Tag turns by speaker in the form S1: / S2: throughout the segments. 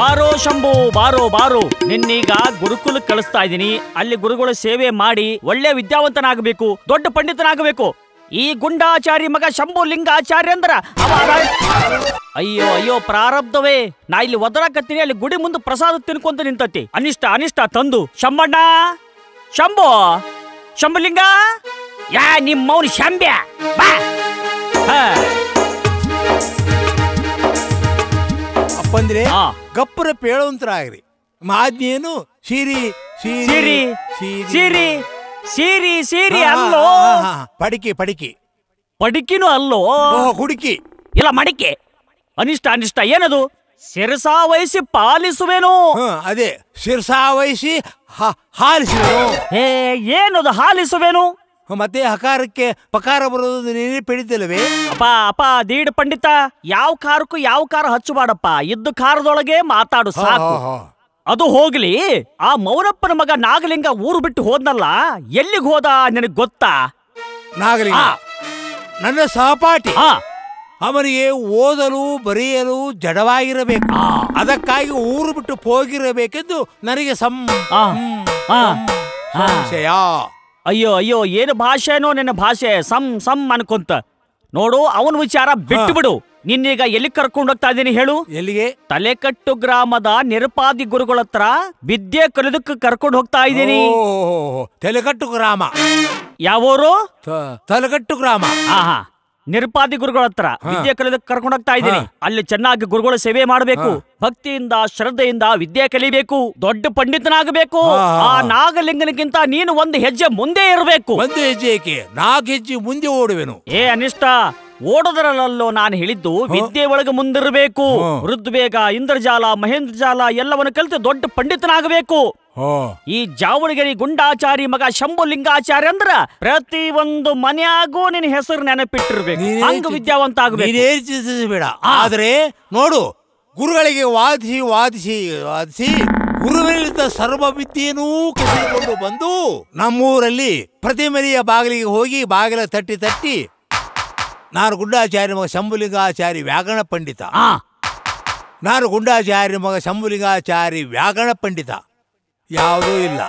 S1: ಬಾರೋ ಶಂಭು, ಬಾರೋ ಬಾರೋ. ನಿನ್ನೀಗ ಗುರುಕುಲಕ್ಕೆ ಕಳಿಸ್ತಾ ಇದ್ದೀನಿ. ಅಲ್ಲಿ ಗುರುಗಳ ಸೇವೆ ಮಾಡಿ ಒಳ್ಳೆ ವಿದ್ಯಾವಂತನಾಗಬೇಕು, ದೊಡ್ಡ ಪಂಡಿತನಾಗಬೇಕು. ಈ ಗುಂಡಾಚಾರಿ ಮಗ ಶಂಭು ಲಿಂಗಾಚಾರ್ಯ ಅಂದ್ರ ಅಯ್ಯೋ ಅಯ್ಯೋ, ಪ್ರಾರಬ್ಧವೇ. ನಾ ಇಲ್ಲಿ ಒದರಾಕತ್ತೀನಿ, ಅಲ್ಲಿ ಗುಡಿ ಮುಂದೆ ಪ್ರಸಾದ ತಿನ್ಕೊಂತ ನಿಂತತಿ. ಅನಿಷ್ಟ ಅನಿಷ್ಟ, ತಂದು. ಶಂಬಣ್ಣ ಶಂಭು, ಶಂಭುಲಿಂಗ. ಯಾ, ನಿಮ್ಮವನು ಶಂಬ್ಯ ಬಾ. ಆ.
S2: ಗಪ್ಪರ ಪೇಳುವಂತರಾಗ್ರಿ ಮಾದ್ನೇನು ಸೀರಿ
S1: ಸೀರಿ ಸೀರಿ ಸೀರಿ. ಸೀರಿ ಅಲ್ಲೋ.
S2: ಪಡಿಕೆ ಪಡಿಕೆ.
S1: ಪಡಿಕಿನೂ ಅಲ್ಲೋ.
S2: ಹುಡುಕಿ.
S1: ಇಲ್ಲ ಮಡಿಕೆ. ಅನಿಷ್ಟ ಅನಿಷ್ಟ. ಏನದು? ಶಿರಸಾ ವಹಿಸಿ ಪಾಲಿಸುವೆನು.
S2: ಅದೇ. ಶಿರ್ಸಾ ವಹಿಸಿ
S1: ಹಾಲಿಸುವೆನು. ಏನದು ಹಾಲಿಸುವೆನು?
S2: ಮತ್ತೆ ಹಕಾರಕ್ಕೆ ಪಕಾರ ಬರೋದು ನೀನೇ ಪಿಡಿತಿಲ್ಲವೇ
S1: ಅಪ್ಪ ಅಪ್ಪ ದೀಡ್ ಪಂಡಿತ ಯಾವ ಕಾರಕ್ಕೂ ಯಾವ ಕಾರ ಹಚ್ಚುಬಾಡಪ್ಪ ಇದ್ದ ಕಾರದೊಳಗೆ ಮಾತಾಡು ಸಾಕು. ಅದು ಹೋಗ್ಲಿ. ಆ ಮೌನಪ್ಪನ ಮಗ ನಾಗಲಿಂಗ ಊರು ಬಿಟ್ಟು ಹೋದ್ನಲ್ಲ ಎಲ್ಲಿಗೆ ಹೋದ ನಿನಗೆ ಗೊತ್ತಾ?
S2: ನಾಗಲಿಂಗ? ನನ್ನ ಸಹಪಾಠಿ. ಅವನಿಗೆ ಓದಲು ಬರೆಯಲು ಜಡವಾಗಿರಬೇಕು. ಅದಕ್ಕಾಗಿ ಊರು ಬಿಟ್ಟು ಹೋಗಿರಬೇಕೆಂದು ನನಗೆ. ಸಂ- ಸಂಶಯ.
S1: ಅಯ್ಯೋ ಅಯ್ಯೋ ಏನು ಭಾಷೆನೋ ನಿನ್ನ ಭಾಷೆ? ಸಮ್ ಸಮ್ ಅನ್ಕೊಂತ. ನೋಡು ಅವನ ವಿಚಾರ ಬಿಟ್ಟು ಬಿಡು ನಿನ್ನೀಗ ಎಲ್ಲಿ ಕರ್ಕೊಂಡು ಹೋಗ್ತಾ ಇದ್ದೀನಿ ಹೇಳು?
S2: ಎಲ್ಲಿಗೆ?
S1: ತಲೆಕಟ್ಟು ಗ್ರಾಮದ ನಿರಪಾದಿ ಗುರುಗಳ ಹತ್ರ ವಿದ್ಯೆ ಕಲಿದಕ್ಕೆ ಕರ್ಕೊಂಡು ಹೋಗ್ತಾ ಇದ್ದೀನಿ.
S2: ತಲೆಕಟ್ಟು ಗ್ರಾಮ.
S1: ಯಾವೂರು?
S2: ತಲೆಕಟ್ಟು ಗ್ರಾಮ.
S1: ಆಹಾ. ನಿರಪಾದಿ ಗುರುಗಳ ಹತ್ರ ವಿದ್ಯೆ ಕಲಿದಕ್ಕೆ ಕರ್ಕೊಂಡು ಹೋಗ್ತಾ ಇದ್ದೀನಿ. ಅಲ್ಲಿ ಚೆನ್ನಾಗಿ ಗುರುಗಳ ಸೇವೆ ಮಾಡಬೇಕು. ಭಕ್ತಿಯಿಂದ ಶ್ರದ್ಧೆಯಿಂದ ವಿದ್ಯೆ ಕಲಿಬೇಕು. ದೊಡ್ಡ ಪಂಡಿತನಾಗಬೇಕು. ಆ. ನಾಗಲಿಂಗನಿಗಿಂತ ನೀನು ಒಂದು ಹೆಜ್ಜೆ ಮುಂದೆ ಇರಬೇಕು.
S2: ಒಂದು ಹೆಜ್ಜೆ ನಾಲ್ಕು ಹೆಜ್ಜೆ ಮುಂದೆ ಓಡುವೆನು.
S1: ಏ ಅನಿಷ್ಟ ಓಡೋದ್ರಲ್ಲೋ ನಾನು ಹೇಳಿದ್ದು ವಿದ್ಯೆ ಒಳಗೆ ಮುಂದಿರಬೇಕು. ಋದ್ವೇಗ ಇಂದ್ರಜಾಲ ಮಹೇಂದ್ರಜಾಲ ಎಲ್ಲವನ್ನು ಕಲಿತು ದೊಡ್ಡ ಪಂಡಿತನಾಗಬೇಕು. ಈ ಜಾವಣಗಿರಿ ಗುಂಡಾಚಾರಿ ಮಗ ಶಂಭು ಲಿಂಗಾಚಾರ್ಯ ಅಂದ್ರ ಪ್ರತಿ ಒಂದು ಮನೆಯಾಗೂ ನಿನ್ನ ಹೆಸರು ನೆನಪಿಟ್ಟಿರ್ಬೇಕು.
S2: ನೀನೇ
S1: ಹಂಗ ವಿದ್ಯಾವಂತ
S2: ಚಿಂತಿಸಬೇಡ. ಆದ್ರೆ ನೋಡು ಗುರುಗಳಿಗೆ ವಾದಿಸಿ ವಾದಿಸಿ ವಾದಿಸಿ ಗುರುಗಳಿಂದ ಸರ್ವ ವಿದ್ಯೆಯನ್ನೂ ಕಸಿದುಕೊಂಡು ಬಂದು ನಮ್ಮೂರಲ್ಲಿ ಪ್ರತಿ ಮನೆಯ ಬಾಗಿಲಿಗೆ ಹೋಗಿ ಬಾಗಿಲ ತಟ್ಟಿ ತಟ್ಟಿ ನಾನು ಗುಂಡಾಚಾರ್ಯ ಮಗ ಶಂಭುಲಿಂಗಾಚಾರಿ ವ್ಯಾಕರಣ ಪಂಡಿತ. ನಾನು ಗುಂಡಾಚಾರ್ಯ ಮಗ ಶಂಭುಲಿಂಗಾಚಾರಿ ವ್ಯಾಕರಣ ಪಂಡಿತ. ಯಾವುದೂ ಇಲ್ಲ.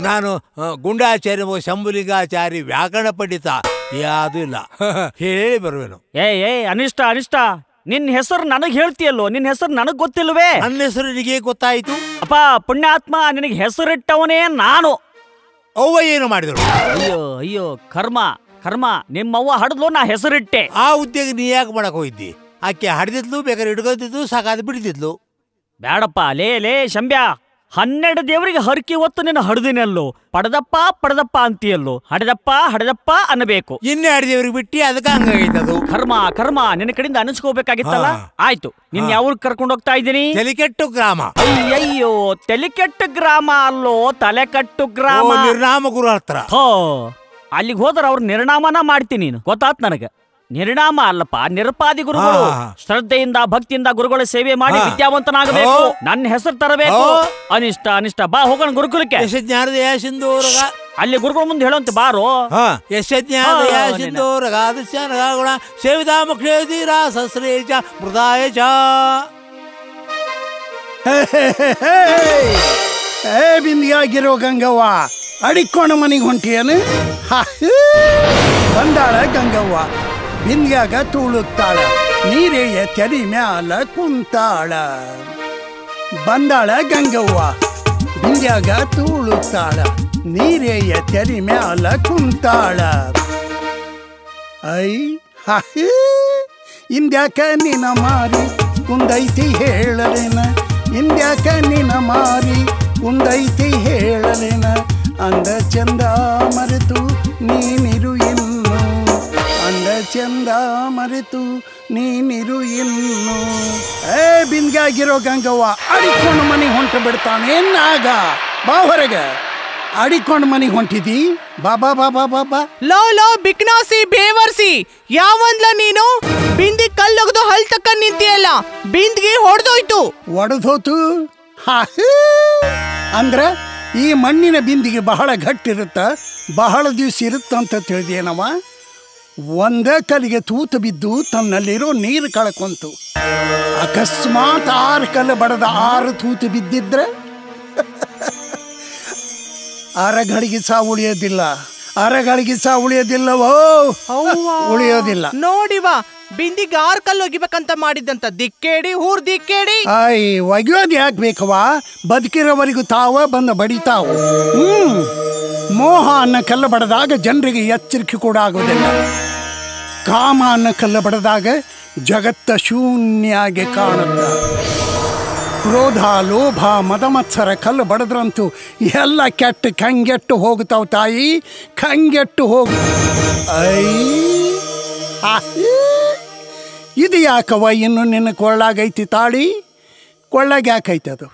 S2: ನಾನು ಗುಂಡಾಚಾರ್ಯ ಮಗ ಶಂಭುಲಿಂಗಾಚಾರಿ ವ್ಯಾಕರಣ ಪಂಡಿತ. ಯಾವುದೂ ಇಲ್ಲ. ಹೇಳಿ ಬರುವೆನು.
S1: ಏ ಏ ಅನಿಷ್ಟ ಅನಿಷ್ಟ. ನಿನ್ನ ಹೆಸರು ನನಗೆ ಹೇಳ್ತೀಯಲ್ಲೋ? ನಿನ್ನ ಹೆಸರು ನನಗೆ ಗೊತ್ತಿಲ್ವೇ
S2: ನನ್ನ ಹೆಸರು ನಿನಗೆ ಗೊತ್ತಾಯಿತು?
S1: ಅಪ್ಪ ಪುಣ್ಯಾತ್ಮ ನಿನಗೆ ಹೆಸರಿಟ್ಟವನೇ ನಾನು.
S2: ಅವ್ವ ಏನು ಮಾಡಿದಳು?
S1: ಅಯ್ಯೋ ಅಯ್ಯೋ ಕರ್ಮ. ಕರ್ಮ ನಿಮ್ಮವ್ವ ಹಡದ್ಲು ನಾ ಹೆಸರಿಟ್ಟೆ.
S2: ಆ ಉದ್ಯೋಗ ನೀ ಯಾಕೆ ಮಾಡಕ್ ಹೋಗಿದ್ದಿ? ಆಕೆ ಹಡ್ದಿದ್ಲು ಬೇಕಾದ್ರೆ ಹಿಡ್ಕೊತಿದ್ಲು ಸಾಕಾದ್ ಬಿಡ್ತಿದ್ಲು.
S1: ಬ್ಯಾಡಪ್ಪ ಲೇ ಲೇ ಶಂಬ್ಯಾ ಹನ್ನೆರಡು ದೇವರಿಗೆ ಹರಕಿ ಹೊತ್ತು ನಿನ್ನ ಹಡ್ದಿನಲ್ಲೋ. ಪಡದಪ್ಪ ಪಡದಪ್ಪ ಅಂತೀಯಲ್ಲೋ. ಹಡೆದಪ್ಪ ಹಡೆದಪ್ಪ ಅನ್ನಬೇಕು.
S2: ಇನ್ನೇ ಹಡ್ದೇವ್ರಿಗೆ ಬಿಟ್ಟಿ ಅದಕ್ಕೆ ಹಂಗಾಗೈತದು
S1: ಕರ್ಮ ಕರ್ಮ ನಿನ್ನ ಕಡೆಯಿಂದ ಅನಿಸ್ಕೋಬೇಕಾಗಿತ್ತಲ್ಲ. ಆಯ್ತು ನಿನ್. ಯಾವ ಕರ್ಕೊಂಡು ಹೋಗ್ತಾ ಇದ್ದೀನಿ?
S2: ತಲೆಕೆಟ್ಟು ಗ್ರಾಮ.
S1: ಅಯ್ಯಯ್ಯೋ ತಲೆಕೆಟ್ಟು ಗ್ರಾಮ ಅಲ್ಲೋ ತಲೆಕಟ್ಟು ಗ್ರಾಮ.
S2: ನಿರ್ನಾಮ ಗುರು ಹತ್ರ.
S1: ಅಲ್ಲಿಗೆ ಹೋದ್ರೆ ಅವ್ರ ನಿರ್ಣಾಮನ ಮಾಡ್ತೀನಿ ನೀನು. ಗೊತ್ತಾತ್ ನನಗೆ? ನಿರ್ಣಾಮ ಅಲ್ಲಪ್ಪ ನಿರಪಾದಿ ಗುರುಗಳು.
S2: ಹಾ.
S1: ಶ್ರದ್ಧೆಯಿಂದ ಭಕ್ತಿಯಿಂದ ಗುರುಗಳ ಸೇವೆ ಮಾಡಿ ವಿದ್ಯಾವಂತನಾಗಬೇಕು. ನನ್ನ ಹೆಸರು ತರಬೇಕು.
S2: ಹೋ.
S1: ಅನಿಷ್ಟ ಅನಿಷ್ಟ. ಬಾ ಹೋಗೋಣ ಗುರುಕುಲಕ್ಕೆ. ಅಲ್ಲಿ ಗುರುಗಳ ಮುಂದೆ ಹೇಳೋಂತ ಬಾರೋ.
S2: ಹಾ ಯಶ ಜ್ಞಾನದ
S1: ಹಾ,
S2: ಸಿಂಧೂರಗ ಆದಿಶ್ಯಾನ ಗುಣ ಸೇವಿತಾ ಮುಖ್ಯಧೀರ ಸಸ್ರೇಚ ಮೃದಾಯ ಚ.
S3: ಏ ಬಿಂದಿಯಾಗಿರೋ ಗಂಗವ್ವ. ಅಡಿಕೊಂಡು ಮನೆಗೆ ಹೊಂಟಿಯನು. ಬಂದಾಳ ಗಂಗವ್ವ. ಬಿಂದ್ಯಾಗ ತೂಳುತ್ತಾಳ ನೀರೆಯ ತೆರಿ ಮ್ಯಾಲ ಕುಂತಾಳ. ಬಂದಾಳ ಗಂಗವ್ವ. ಬಿಂದ್ಯಾಗ ತೂಳುತ್ತಾಳ ನೀರೆಯ ತೆರಿ ಮ್ಯಾಲ ಕುಂತಾಳ. ಐ. ಇಂದ್ಯಾಕ ನಿನ ಮಾರಿ ಕುಂದೈತಿ ಹೇಳಲೇನ. ಇಂದ್ಯಾಕ ನಿನ ಮಾರಿ ಕುಂದೈತಿ ಹೇಳಲೇನ. ಅಂದ ಚಂದ ಮರೆತು ನೀನಿರು ಇನ್ನು. ಅಂದ ಚಂದ ಮರೆತು ನೀನಿರು ಇನ್ನು. ಏ ಬಿನ್ಗಾಗಿರೋ ಗಂಗವ್ವ ಅಡಿಕೊಂಡು ಮನೆ ಹೊಂಟು ಬಿಡ್ತಾನೆ ನಾಗ. ಬಾ ಹೊರಗೆ. ಅಡಿಕೊಂಡು ಮನೆಗೆ ಹೊಂಟಿದಿ? ಬಾಬಾ ಬಾಬಾ ಬಾಬಾ
S4: ಲೋ ಲೋ ಬಿಕ್ನಾಸಿ ಬೇವರ್ಸಿ ಯಾವಂದ್ಲ ನೀನು? ಬಿಂದಿ ಕಲ್ಲೊಗ್ದು ಹಲ್ ತಕ್ಕ ನಿಂತಿಯಲ್ಲ ಬಿಂದಿಗೆ ಹೊಡೆದೋಯ್ತು.
S3: ಒಡೆದೋತು ಅಂದ್ರ ಈ ಮಣ್ಣಿನ ಬಿಂದಿಗೆ ಬಹಳ ಗಟ್ಟಿರುತ್ತ ಬಹಳ ದಿವಸ ಇರುತ್ತಂತ ತಿಳಿದೇನವ? ಒಂದೇ ಕಲಿಗೆ ತೂತು ಬಿದ್ದು ತನ್ನಲ್ಲಿರೋ ನೀರು ಕಳ್ಕೊಂತು. ಅಕಸ್ಮಾತ್ ಆರು ಕಲ್ಲು ಬಡದ ಆರು ತೂತು ಬಿದ್ದಿದ್ರೆ? ಅರಗಳಿಗೆ ಸಹ ಉಳಿಯೋದಿಲ್ಲ. ಅರಗಳಿಗೆ ಸಹ ಉಳಿಯೋದಿಲ್ಲವೋ. ಉಳಿಯೋದಿಲ್ಲ.
S5: ನೋಡಿವ ಬಿಂದಿಗೆ ಆರ್ ಕಲ್ಲು ಒಗಿಬೇಕಂತ ಮಾಡಿದ್ದಂತ ದಿಕ್ಕೇಡಿ, ಊರ್ ದಿಕ್ಕೇಡಿ.
S3: ಅಯ್ಯ ಒಗಿಯೋದ್ ಯಾಕೆ ಬೇಕವಾ ಬದುಕಿರೋವರೆಗೂ ತಾವ ಬಂದ ಬಡಿತಾವು. ಹ್ಮ್. ಮೋಹ ಅನ್ನ ಕಲ್ಲು ಬಡದಾಗ ಜನರಿಗೆ ಎಚ್ಚರಿಕೆ ಕೂಡ ಆಗೋದಿಲ್ಲ. ಕಾಮ ಅನ್ನ ಕಲ್ಲು ಬಡದಾಗ ಜಗತ್ತ ಶೂನ್ಯಾಗಿ ಕಾಣುತ್ತ. ಕ್ರೋಧ, ಲೋಭ, ಮದಮತ್ಸರ ಕಲ್ಲು ಬಡದ್ರಂತೂ ಎಲ್ಲ ಕೆಟ್ಟ ಕಂಗೆಟ್ಟು ಹೋಗ್ತಾವ ತಾಯಿ. ಕಂಗೆಟ್ಟು ಹೋಗು. ಐ ಇದು ಯಾಕವ್ವ? ಇನ್ನು ನಿನ್ನ ಕೊಳ್ಳಾಗೈತಿ ತಾಳಿ? ಕೊಳ್ಳಾಗ ಯಾಕೈತಿ ಅದು?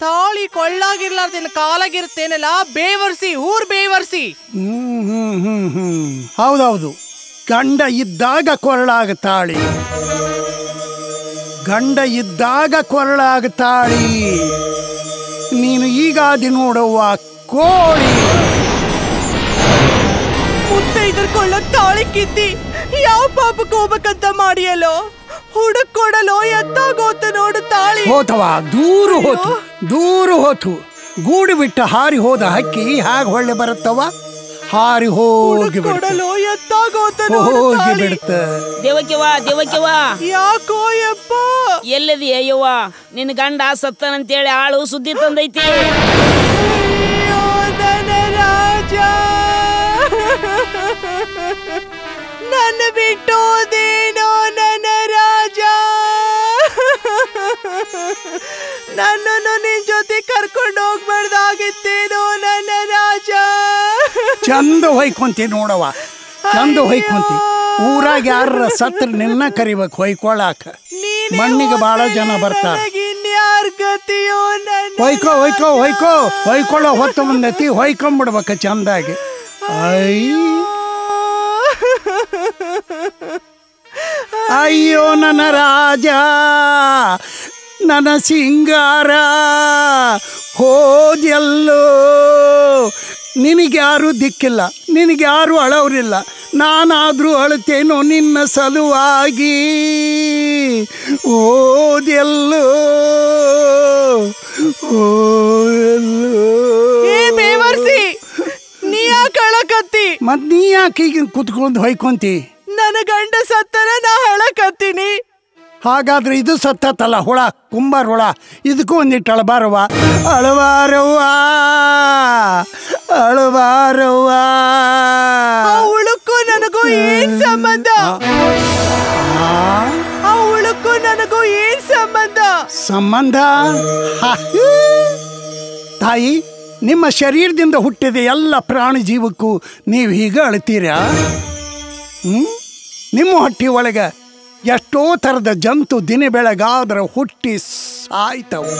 S5: ತಾಳಿ ಕೊಳ್ಳಾಗಿರ್ಲಾರ್ದ ಕಾಲಾಗಿರ್ತೇನಲ್ಲ ಬೇವರ್ಸಿ ಊರ್ ಬೇವರ್ಸಿ.
S3: ಹ್ಮ್ ಹ್ಮ್ ಹ್ಮ್ ಹ್ಮ್. ಹೌದೌದು. ಗಂಡ ಇದ್ದಾಗ ಕೊರಳಾಗ ತಾಳಿ. ಗಂಡ ಇದ್ದಾಗ ಕೊರಳಾಗ ತಾಳಿ. ನೀನು ಈಗಾದಿ ನೋಡುವ ಕೋಳಿ.
S5: ಮುತ್ತೈದರ್ ಕೊಳ್ಳ ತಾಳಿ ಕಿತ್ತಿ ಯಾವ ಪಾಪಕ್ಕೆ ಹೋಗ್ಬೇಕಂತ ಮಾಡಿಯಲೋ ಹುಡುಕ್ ಕೊಡಲೋ ಎತ್ತಾಗೋತ ನೋಡು ತಾಳಿ.
S3: ಹೋತವ? ದೂರು ಹೋತು. ದೂರು ಹೋತು. ಗೂಡು ಬಿಟ್ಟು ಹಾರಿ ಹೋದ ಹಕ್ಕಿ ಹಾಗೆ ಹೊಳ್ಳೆ ಬರುತ್ತವ ಹಾರಿ ಹೋಗಿ
S5: ಕೊಡಲು ಎತ್ತಾಗೋತ ನೋಡು
S3: ಹೋಗಿ
S5: ತಾಳಿ.
S3: ಬಿಡ್ತ
S6: ದೇವಕ್ಕೆವ ದೇವಕ್ಯವ
S5: ಯಾಕೋ ಯಪ್ಪ.
S6: ಎಲ್ಲದಿ ಅಯ್ಯವ್ವ? ನಿನ್ನ ಗಂಡ ಸತ್ತನಂತೇಳಿ ಆಳು ಸುದ್ದಿ ತಂದೈತಿ.
S5: ರಾಜ ನನ್ನ ಬಿಟ್ಟೋದೇನೋ ನನ್ನ ರಾಜ! ನನ್ನನ್ನು ನಿನ್ ಜೊತೆ ಕರ್ಕೊಂಡು ಹೋಗ್ಬಾರ್ದಾಗಿತ್ತೇನೋ ನನ್ನ ರಾಜ!
S3: ಚಂದ ಹೊಯ್ಕೊಂತಿ ನೋಡವ ಚಂದ ಹೊಯ್ಕೊಂತಿ. ಊರಾಗ ಯಾರ ಸತ್ರ ನಿನ್ನ ಕರಿಬೇಕು ಹೊಯ್ಕೊಳಾಕ? ಮಣ್ಣಿಗೆ ಭಾಳ ಜನ ಬರ್ತಾರೆ. ಹೊಯ್ಕೋ ಹೊಯ್ಕೋ ಹೊಯ್ಕೋ ಹೊಯ್ಕೊಳ್ಳೋ ಹೊತ್ತು ಬಂದೈತಿ ಹೊಯ್ಕೊಂಬಿಡ್ಬೇಕು ಚಂದಾಗಿ. ಐ ಅಯ್ಯೋ ನನ್ನ ರಾಜ, ನನ್ನ ಸಿಂಗಾರ ಹೋದೆಲ್ಲೋ ನಿನಗ್ಯಾರೂ ದಿಕ್ಕಿಲ್ಲ, ನಿನಗ್ಯಾರು ಅಳವರಿಲ್ಲ ನಾನಾದರೂ ಅಳುತ್ತೇನೋ ನಿನ್ನ ಸಲುವಾಗಿ. ಓದೆಲ್ಲೋ ಓದೆಲ್ಲೋ
S5: ಯಾಕೆ
S3: ಈಗ ಕುತ್ಕೊಂಡು ಹೊಯ್ಕೊಂತಿ.
S5: ನನ್ನ ಗಂಡ ಸತ್ತನ ನಾ ಹೇಳಕತ್ತೀನಿ.
S3: ಹಾಗಾದ್ರೆ ಇದು ಸತ್ತತ್ತಲ್ಲ ಹುಳ ಕುಂಬಾರ ಹುಳ ಇದಕ್ಕೂ ಒಂದಿಟ್ಟು ಅಳಬಾರವ್ವ. ಅಳಬಾರವ್ವ ಅಳಬಾರವ್ವ.
S5: ಅವಳಕ್ಕೂ ಉಳುಕು ನನಗೂ ಏನ್ ಸಂಬಂಧ? ಉಳುಕು ನನಗೂ ಏನ್ ಸಂಬಂಧ?
S3: ಸಂಬಂಧ? ಹ. ತಾಯಿ ನಿಮ್ಮ ಶರೀರದಿಂದ ಹುಟ್ಟಿದ ಎಲ್ಲ ಪ್ರಾಣಿ ಜೀವಕ್ಕೂ ನೀವು ಹೀಗೆ ಅಳ್ತೀರಾ? ನಿಮ್ಮ ಹೊಟ್ಟಿ ಒಳಗೆ ಎಷ್ಟೋ ಥರದ ಜಂತು ದಿನ ಬೆಳಗಾದ್ರೆ ಹುಟ್ಟಿ ಸಾಯ್ತವು.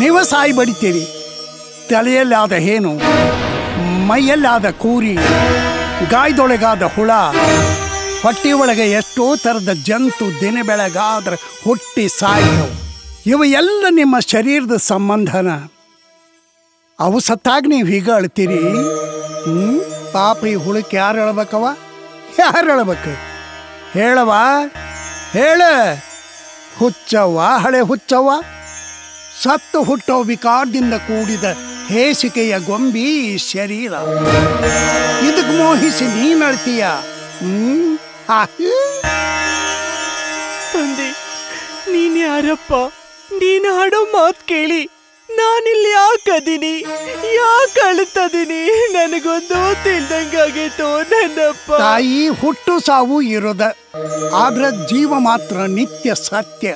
S3: ನೀವು ಸಾಯಿ ಬಡಿತೀರಿ. ತಲೆಯಲ್ಲಾದ ಹೇನು, ಮೈಯಲ್ಲಾದ ಕೂರಿ, ಗಾಯದೊಳಗಾದ ಹುಳ, ಹೊಟ್ಟಿ ಒಳಗೆ ಎಷ್ಟೋ ಥರದ ಜಂತು ದಿನ ಬೆಳಗಾದ್ರೆ ಹುಟ್ಟಿ ಸಾಯ್ತವು. ಇವು ಎಲ್ಲ ನಿಮ್ಮ ಶರೀರದ ಸಂಬಂಧನ. ಅವು ಸತ್ತಾಗ ನೀವು ಹೀಗೆ ಅಳ್ತೀರಿ? ಹ್ಞೂ ಪಾಪ ಈ ಹುಳಕ್ಕೆ ಯಾರು ಹೇಳ್ಬೇಕವ ಯಾರು ಹೇಳ್ಬೇಕು ಹೇಳವ ಹೇಳ. ಹುಚ್ಚವ್ವ, ಹಳೆ ಹುಚ್ಚವ್ವ. ಸತ್ತು ಹುಟ್ಟೋ ವಿಕಾರದಿಂದ ಕೂಡಿದ ಹೇಸಿಕೆಯ ಗೊಂಬಿ ಶರೀರ. ಇದಕ್ಕೆ ಮೋಹಿಸಿ ನೀನು ಅಳ್ತೀಯ? ಹ್ಮ್?
S5: ತಂದೆ, ನೀನ್ ಯಾರಪ್ಪ? ನೀನು ಹಾಡೋ ಮಾತ್ ಕೇಳಿ. ನಾನಿಲ್ಲಿ ಯಾಕದಿನಿ ಯಾಕೆ ಅಳ್ತದೀನಿ? ನನಗೊಂದು ತಿಳ್ದಂಗಾಗಿತ್ತು ನನ್ನಪ್ಪ.
S3: ತಾಯಿ ಹುಟ್ಟು ಸಾವು ಇರೋದ, ಆದ್ರ ಜೀವ ಮಾತ್ರ ನಿತ್ಯ ಸತ್ಯ.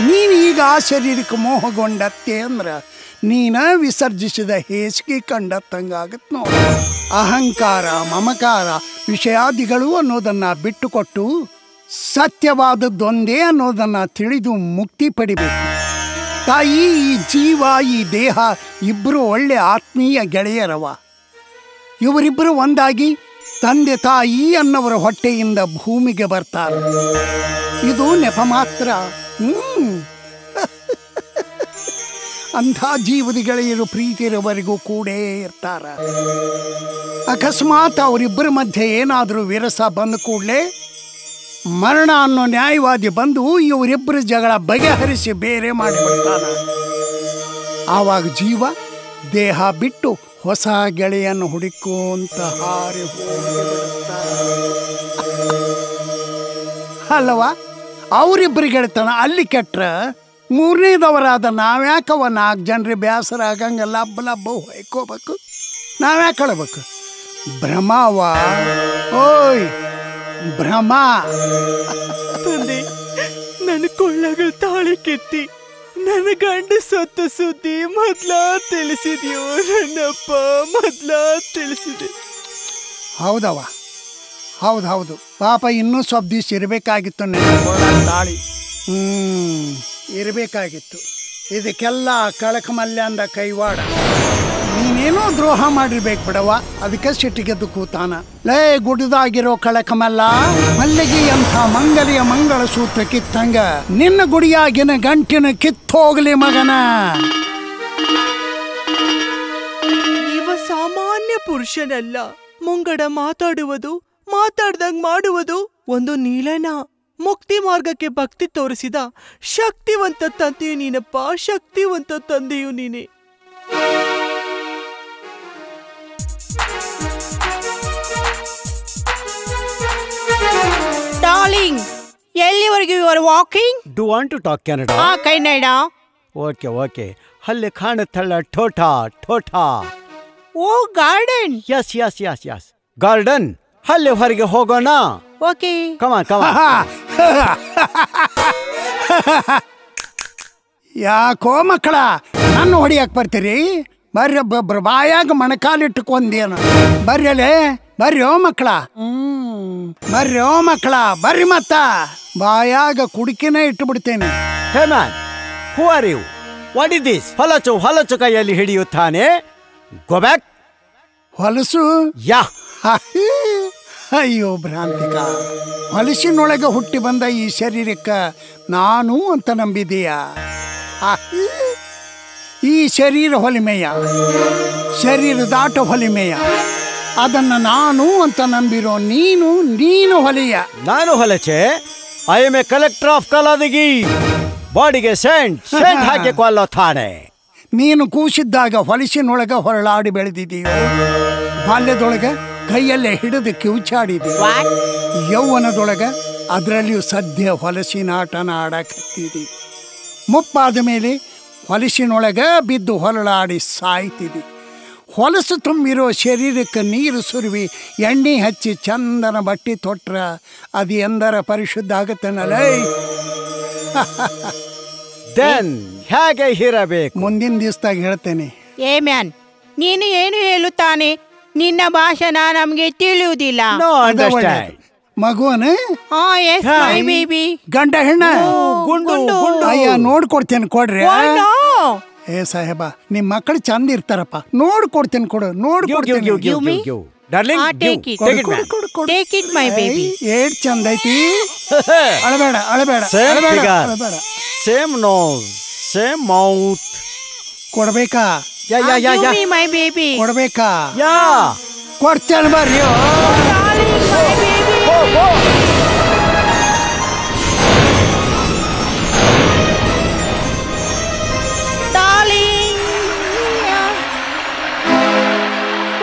S3: ನೀನ್ ಈಗ ಆ ಶರೀರಕ್ಕೆ ಮೋಹಗೊಂಡತ್ತೆ ಅಂದ್ರ ನೀನ ವಿಸರ್ಜಿಸಿದ ಹೇಸಿಗೆ ಕಂಡತ್ತಂಗಾಗತ್ ನೋಡಿ. ಅಹಂಕಾರ, ಮಮಕಾರ, ವಿಷಯಾದಿಗಳು ಅನ್ನೋದನ್ನ ಬಿಟ್ಟುಕೊಟ್ಟು ಸತ್ಯವಾದದ್ದೊಂದೇ ಅನ್ನೋದನ್ನ ತಿಳಿದು ಮುಕ್ತಿ ಪಡಿಬೇಕು. ತಾಯಿ, ಈ ಜೀವ, ಈ ದೇಹ ಇಬ್ಬರು ಒಳ್ಳೆ ಆತ್ಮೀಯ ಗೆಳೆಯರವ. ಇವರಿಬ್ಬರು ಒಂದಾಗಿ ತಂದೆ, ತಾಯಿ ಅನ್ನವರ ಹೊಟ್ಟೆಯಿಂದ ಭೂಮಿಗೆ ಬರ್ತಾರೆ. ಇದು ನೆಪ ಮಾತ್ರ. ಹ್ಮ್. ಅಂಥ ಜೀವದ ಪ್ರೀತಿ ಇರೋವರೆಗೂ ಕೂಡೇ ಇರ್ತಾರ. ಅಕಸ್ಮಾತ್ ಅವರಿಬ್ಬರ ಮಧ್ಯೆ ಏನಾದರೂ ವಿರಸ ಬಂದ ಕೂಡಲೇ ಮರಣ ಅನ್ನೋ ನ್ಯಾಯವಾದಿ ಬಂದು ಇವರಿಬ್ಬರ ಜಗಳ ಬಗೆಹರಿಸಿ ಬೇರೆ ಮಾಡಿಬಿಡ್ತಾನ ಆವಾಗ ಜೀವ ದೇಹ ಬಿಟ್ಟು ಹೊಸ ಗೆಳೆಯನ್ನು ಹುಡುಕೋಂತ ಹಾರಿ ಅಲ್ಲವ? ಅವರಿಬ್ಬರು ಗೆಳೆತನ ಅಲ್ಲಿ ಕೆಟ್ರ? ಮೂರನೇದವರಾದ ನಾವ್ಯಾಕವ ನಾಲ್ಕು ಜನರಿಗೆ ಬೇಸರ ಆಗಂಗ ಲಬ್ಬ ಲಬ್ಬ ಹೊಯ್ಕೋಬೇಕು. ನಾವ್ಯಾಕೆ ಕಳ್ಬೇಕು ಭ್ರಮವ? ಓಯ್! ಭ್ರಮ
S4: ತಂದೆ ನನ್ನ ಕೊಳ್ಳಗಳು ತಾಳಿ ಕೆತ್ತಿ. ನನ್ನ ಗಂಡ ಸತ್ತ ಸುದ್ದಿ ಮೊದ್ಲ ತಿಳಿಸಿದ್ಯೋ ನನ್ನಪ್ಪ ಮೊದ್ಲ ತಿಳಿಸಿದೆ.
S3: ಹೌದವ ಹೌದು ಹೌದು ಪಾಪ ಇನ್ನೂ ಸ್ವಲ್ಪ ದಿವಸ ಇರಬೇಕಾಗಿತ್ತು ನನ್ನ ತಾಳಿ. ಹ್ಮ್ ಇರಬೇಕಾಗಿತ್ತು. ಇದಕ್ಕೆಲ್ಲ ಕಳಕ ಅಂದ ಕೈವಾಡ. ನೀನೇನೋ ದ್ರೋಹ ಮಾಡಿರ್ಬೇಕು ಬಿಡವ ಅದಕ್ಕೆ ಸಿಟ್ಟಿಗೆದ್ದು ಕೂತಾನ ಲೇ, ಗುಡಿದಾಗಿರೋ ಕಳಕಮಲ್ಲ, ಮಲ್ಲಿಗೆ ಅಂಥ ಮಂಗಲಿಯ ಮಂಗಳ ಸೂತ್ರ ಕಿತ್ತಂಗ. ನಿನ್ನ ಗುಡಿಯಾಗಿನ ಗಂಟಿನ ಕಿತ್ತೋಗ್ಲಿ ಮಗನ.
S4: ಇವ ಸಾಮಾನ್ಯ ಪುರುಷನಲ್ಲ. ಮುಂಗಡ ಮಾತಾಡುವುದು, ಮಾತಾಡ್ದಂಗ್ ಮಾಡುವುದು ಒಂದು ನೀಲನ. ಮುಕ್ತಿ ಮಾರ್ಗಕ್ಕೆ ಭಕ್ತಿ ತೋರಿಸಿದ ಶಕ್ತಿವಂತ ತಂದೆಯು ನೀನಪ್ಪ, ಶಕ್ತಿವಂತ ತಂದೆಯು ನೀನೆ. ಡಾರ್ಲಿಂಗ್ ಎಲ್ಲಿವರೆಗೂ you are walking
S7: do want to talk Kannada
S4: ಆ ಕೈನಡ
S7: ಓಕೆ ಓಕೆ ಅಲ್ಲಿ ಕಾಣುತ್ತಲ್ಲ ಠೋಠಾ ಠೋಠಾ.
S4: ಓ garden
S7: yes yes yes yes garden ಅಲ್ಲಿ ಹೊರಗೆ ಹೋಗೋಣ.
S4: ಓಕೆ
S7: ಕಮಾನ್ ಕಮಾನ್
S3: ಯಾಕೋ ಮಕ್ಕಳ ನನ್ನ ಹೊಡಿಯಕ್ ಬರ್ತೀರಿ? ಬರ್ರಿ ಒಬ್ಬೊಬ್ರು ಬಾಯಾಗ ಮಣಕಾಲಿಟ್ಟುಕೊಂದೇನು ಬರ್ರಲೆ ಬರ್ರಿ ಓ ಮಕ್ಕಳ. ಹ್ಮ್ ಬರ್ರಿ ಓ ಮಕ್ಕಳ ಬರ್ರಿ ಮತ್ತ. ಬಾಯಾಗ ಕುಡುಕಿನೇ ಇಟ್ಟು ಬಿಡ್ತೇನೆ
S7: hey man who are you what is this ಹೊಲಚು ಹೊಲಚು ಕೈಯಲ್ಲಿ ಹಿಡಿಯುತ್ತಾನೆ. ಗೋ ಬ್ಯಾಕ್
S3: ಹೊಲಸು?
S7: ಯಾ.
S3: ಅಯ್ಯೋ ಭ್ರಾಂತಿಕ. ಹೊಲಸಿನೊಳಗೆ ಹುಟ್ಟಿ ಬಂದ ಈ ಶರೀರಕ್ಕ ನಾನು ಅಂತ ನಂಬಿದೀಯ? ಈ ಶರೀರ ಹೊಲಿಮೆಯ ಶರೀರ ದಾಟ ಹೊಲಿಮೆಯ ಅದನ್ನ ನಾನು ಅಂತ ನಂಬಿರೋ ನೀನು ನೀನು ಹೊಲೆಯ.
S7: ನಾನು ಹೊಲಚೆ I am a collector of Kaladagi ಬಾಡಿಗೆ ಸೆಂಟ್ ಸೆಂಟ್ ಹಾಕಿ ಕೊಲ್ಲೋ ಥಾಣೆ.
S3: ನೀನು ಕೂಸಿದ್ದಾಗ ಹೊಲಸಿನೊಳಗೆ ಹೊರಳಾಡಿ ಬೆಳೆದಿದ್ದೀವಿ ಬಾಲ್ಯದೊಳಗೆ ಕೈಯಲ್ಲೇ ಹಿಡಿದು ಕಿವುಚಾಡಿದೀಯ ಯೌವನದೊಳಗೆ ಅದರಲ್ಲಿಯೂ ಸದ್ಯ ಹೊಲಸಿನ ಆಟನ ಆಡಕತ್ತೀರಿ ಮುಪ್ಪಾದ ಮೇಲೆ ಹೊಲಸಿನೊಳಗ ಬಿದ್ದು ಹೊರಳಾಡಿ ಸಾಯ್ತಿದ್ವಿ ಹೊಲಸು ತುಂಬಿರೋ ಶರೀರಕ್ಕೆ ನೀರು ಸುರುವಿ ಎಣ್ಣೆ ಹಚ್ಚಿ ಚಂದನ ಬಟ್ಟೆ ತೊಟ್ರ. ಅದು ಎಂದರ ಪರಿಶುದ್ಧ ಆಗುತ್ತನಲ್ಲ
S7: ದೆನ್ ಹೇಗೆ ಇರಬೇಕು?
S3: ಮುಂದಿನ ದಿವಸದಾಗ ಹೇಳ್ತೇನೆ.
S4: ಏ ಮ್ಯಾನ್ ನೀನು ಏನು ಹೇಳುತ್ತಾನೆ? ನಿನ್ನ ಭಾಷಣ ನಮಗೆ ತಿಳಿಯುವುದಿಲ್ಲ.
S7: ನೋ
S3: ಅದ ಒಳ್ಳೆದು.
S7: ಅಂಡರ್ಸ್ಟ್ಯಾಂಡ್
S3: ಮಗುವನ?
S4: ಹಾ ಎಸ್
S7: ಹಾ.
S4: ಮೈ ಬೇಬಿ
S3: ಗಂಡ ಹೆಣ್ಣ?
S7: ಗುಂಡು
S4: ಗುಂಡು.
S7: ಗುಂಡು.
S3: ಅಯ್ಯ ನೋಡ್ಕೊಡ್ತೇನೆ ಕೊಡ್ರಿ
S4: ಓ ನೋ
S3: ಏ ಸಾಹೇಬ ನಿಮ್ ಮಕ್ಕಳು ಚಂದ ಇರ್ತಾರಪ್ಪ. ನೋಡ್ಕೊಡ್ತೇನೆ ಕೊಡು
S7: give give
S3: ನೋಡ್ಕೊಡ್ತೇನೆ.
S7: Give give
S4: You me?
S7: Give darling
S4: Ah, take it.
S7: Take it
S3: ಕೊಡು, ಕೊಡು, ಕೊಡು.
S4: ಟೇಕ್ ಇಟ್ ಮೈ ಬೇಬಿ
S3: ಏಟ್ ಚಂದ ಐತಿ? ಅಳಬೇಡ ಅಳಬೇಡ
S7: ಸೇಮ್
S3: ಅಳಬೇಡ
S7: ಫಿಗರ್
S3: ಅಳಬೇಡ.
S7: ಸೇಮ್ ನೋಸ್ ಸೇಮ್ ಮೌತ್
S3: ಕೊಡ್ಬೇಕಾ?
S7: ಯಾ ಯಾ ಯಾ ಯಾ.
S4: ಮೈ ಬೇಬಿ
S3: ಕೊಡ್ಬೇಕಾ?
S7: ಯಾ.
S3: ಕೊಡ್ತೇನೆ ಬರ್ರಿ.
S4: My baby
S7: oh oh
S4: darling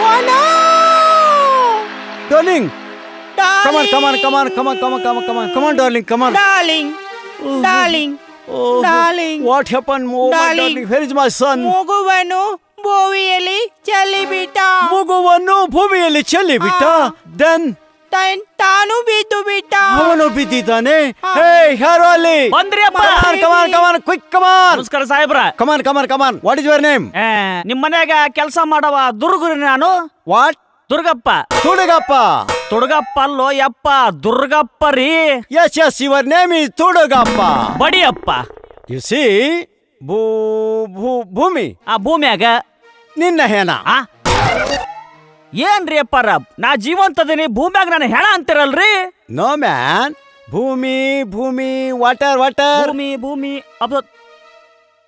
S4: oh no
S7: darling Come on, come on, come on, come on, come on, come on, come on, come on, darling, come on.
S4: Darling darling
S7: Oh,
S4: Darling.
S7: What happened? Oh, my
S4: Darling.
S7: darling, where is my son?
S4: ಮಗುವನ್ನು ಬೋವಿಯಲ್ಲಿ ಚೆಲ್ಲಿಬಿಟ್ಟ
S7: ಮಗುವನ್ನು ಭೂಮಿಯಲ್ಲಿ ಚೆಲ್ಲಿ ಬಿಟ್ಟ then
S4: ತನ್- ತಾನು ಬಿದ್ದು ಬಿಟ್ಟ.
S7: ಅವನು ಬಿದ್ದಿದ್ದಾನೆ. ಹೇ. ಯಾರು ಅಲ್ಲಿ?
S1: ಬಂದ್ರಿ ಅಪ್ಪ.
S7: Come on come on come on quick come on
S1: ನಮಸ್ಕಾರ ಸಾಹೇಬ್ರ.
S7: Come on come on come on what is your name
S1: ನಿಮ್ಮ ನಿಮ್ ಮನ್ಯಾಗ ಕೆಲಸ ಮಾಡವ ದುರ್ಗುರಿ ನಾನು?
S7: ವಾಟ್
S1: ದುರ್ಗಪ್ಪ.
S7: ತುಡುಗಪ್ಪ.
S1: ತುಡುಗಪ್ಪ ಅಲ್ಲೋ ಯಪ್ಪ ದುರ್ಗಪ್ಪ ರೀ.
S7: Yes yes your name is Tudugappa.
S1: Badiyappa.
S7: You see ಭೂ ಭೂ ಭೂಮಿ.
S1: ಆ ಭೂಮಿಯಾಗ.
S7: ನಿನ್ನ ಹೇನಾ
S1: ಆ? ಏನ್ರಿ ರಬ್? ನಾ ಜೀವಂತದೀನಿ ಭೂಮ್ಯಾಗ ನಾನು ಹೇಳ ಅಂತಿರಲ್ರಿ?
S7: ನೋ ಮ್ಯಾನ್ ಭೂಮಿ ಭೂಮಿ ವಾಟರ್ ವಾಟರ್
S1: ಭೂಮಿ ಭೂಮಿ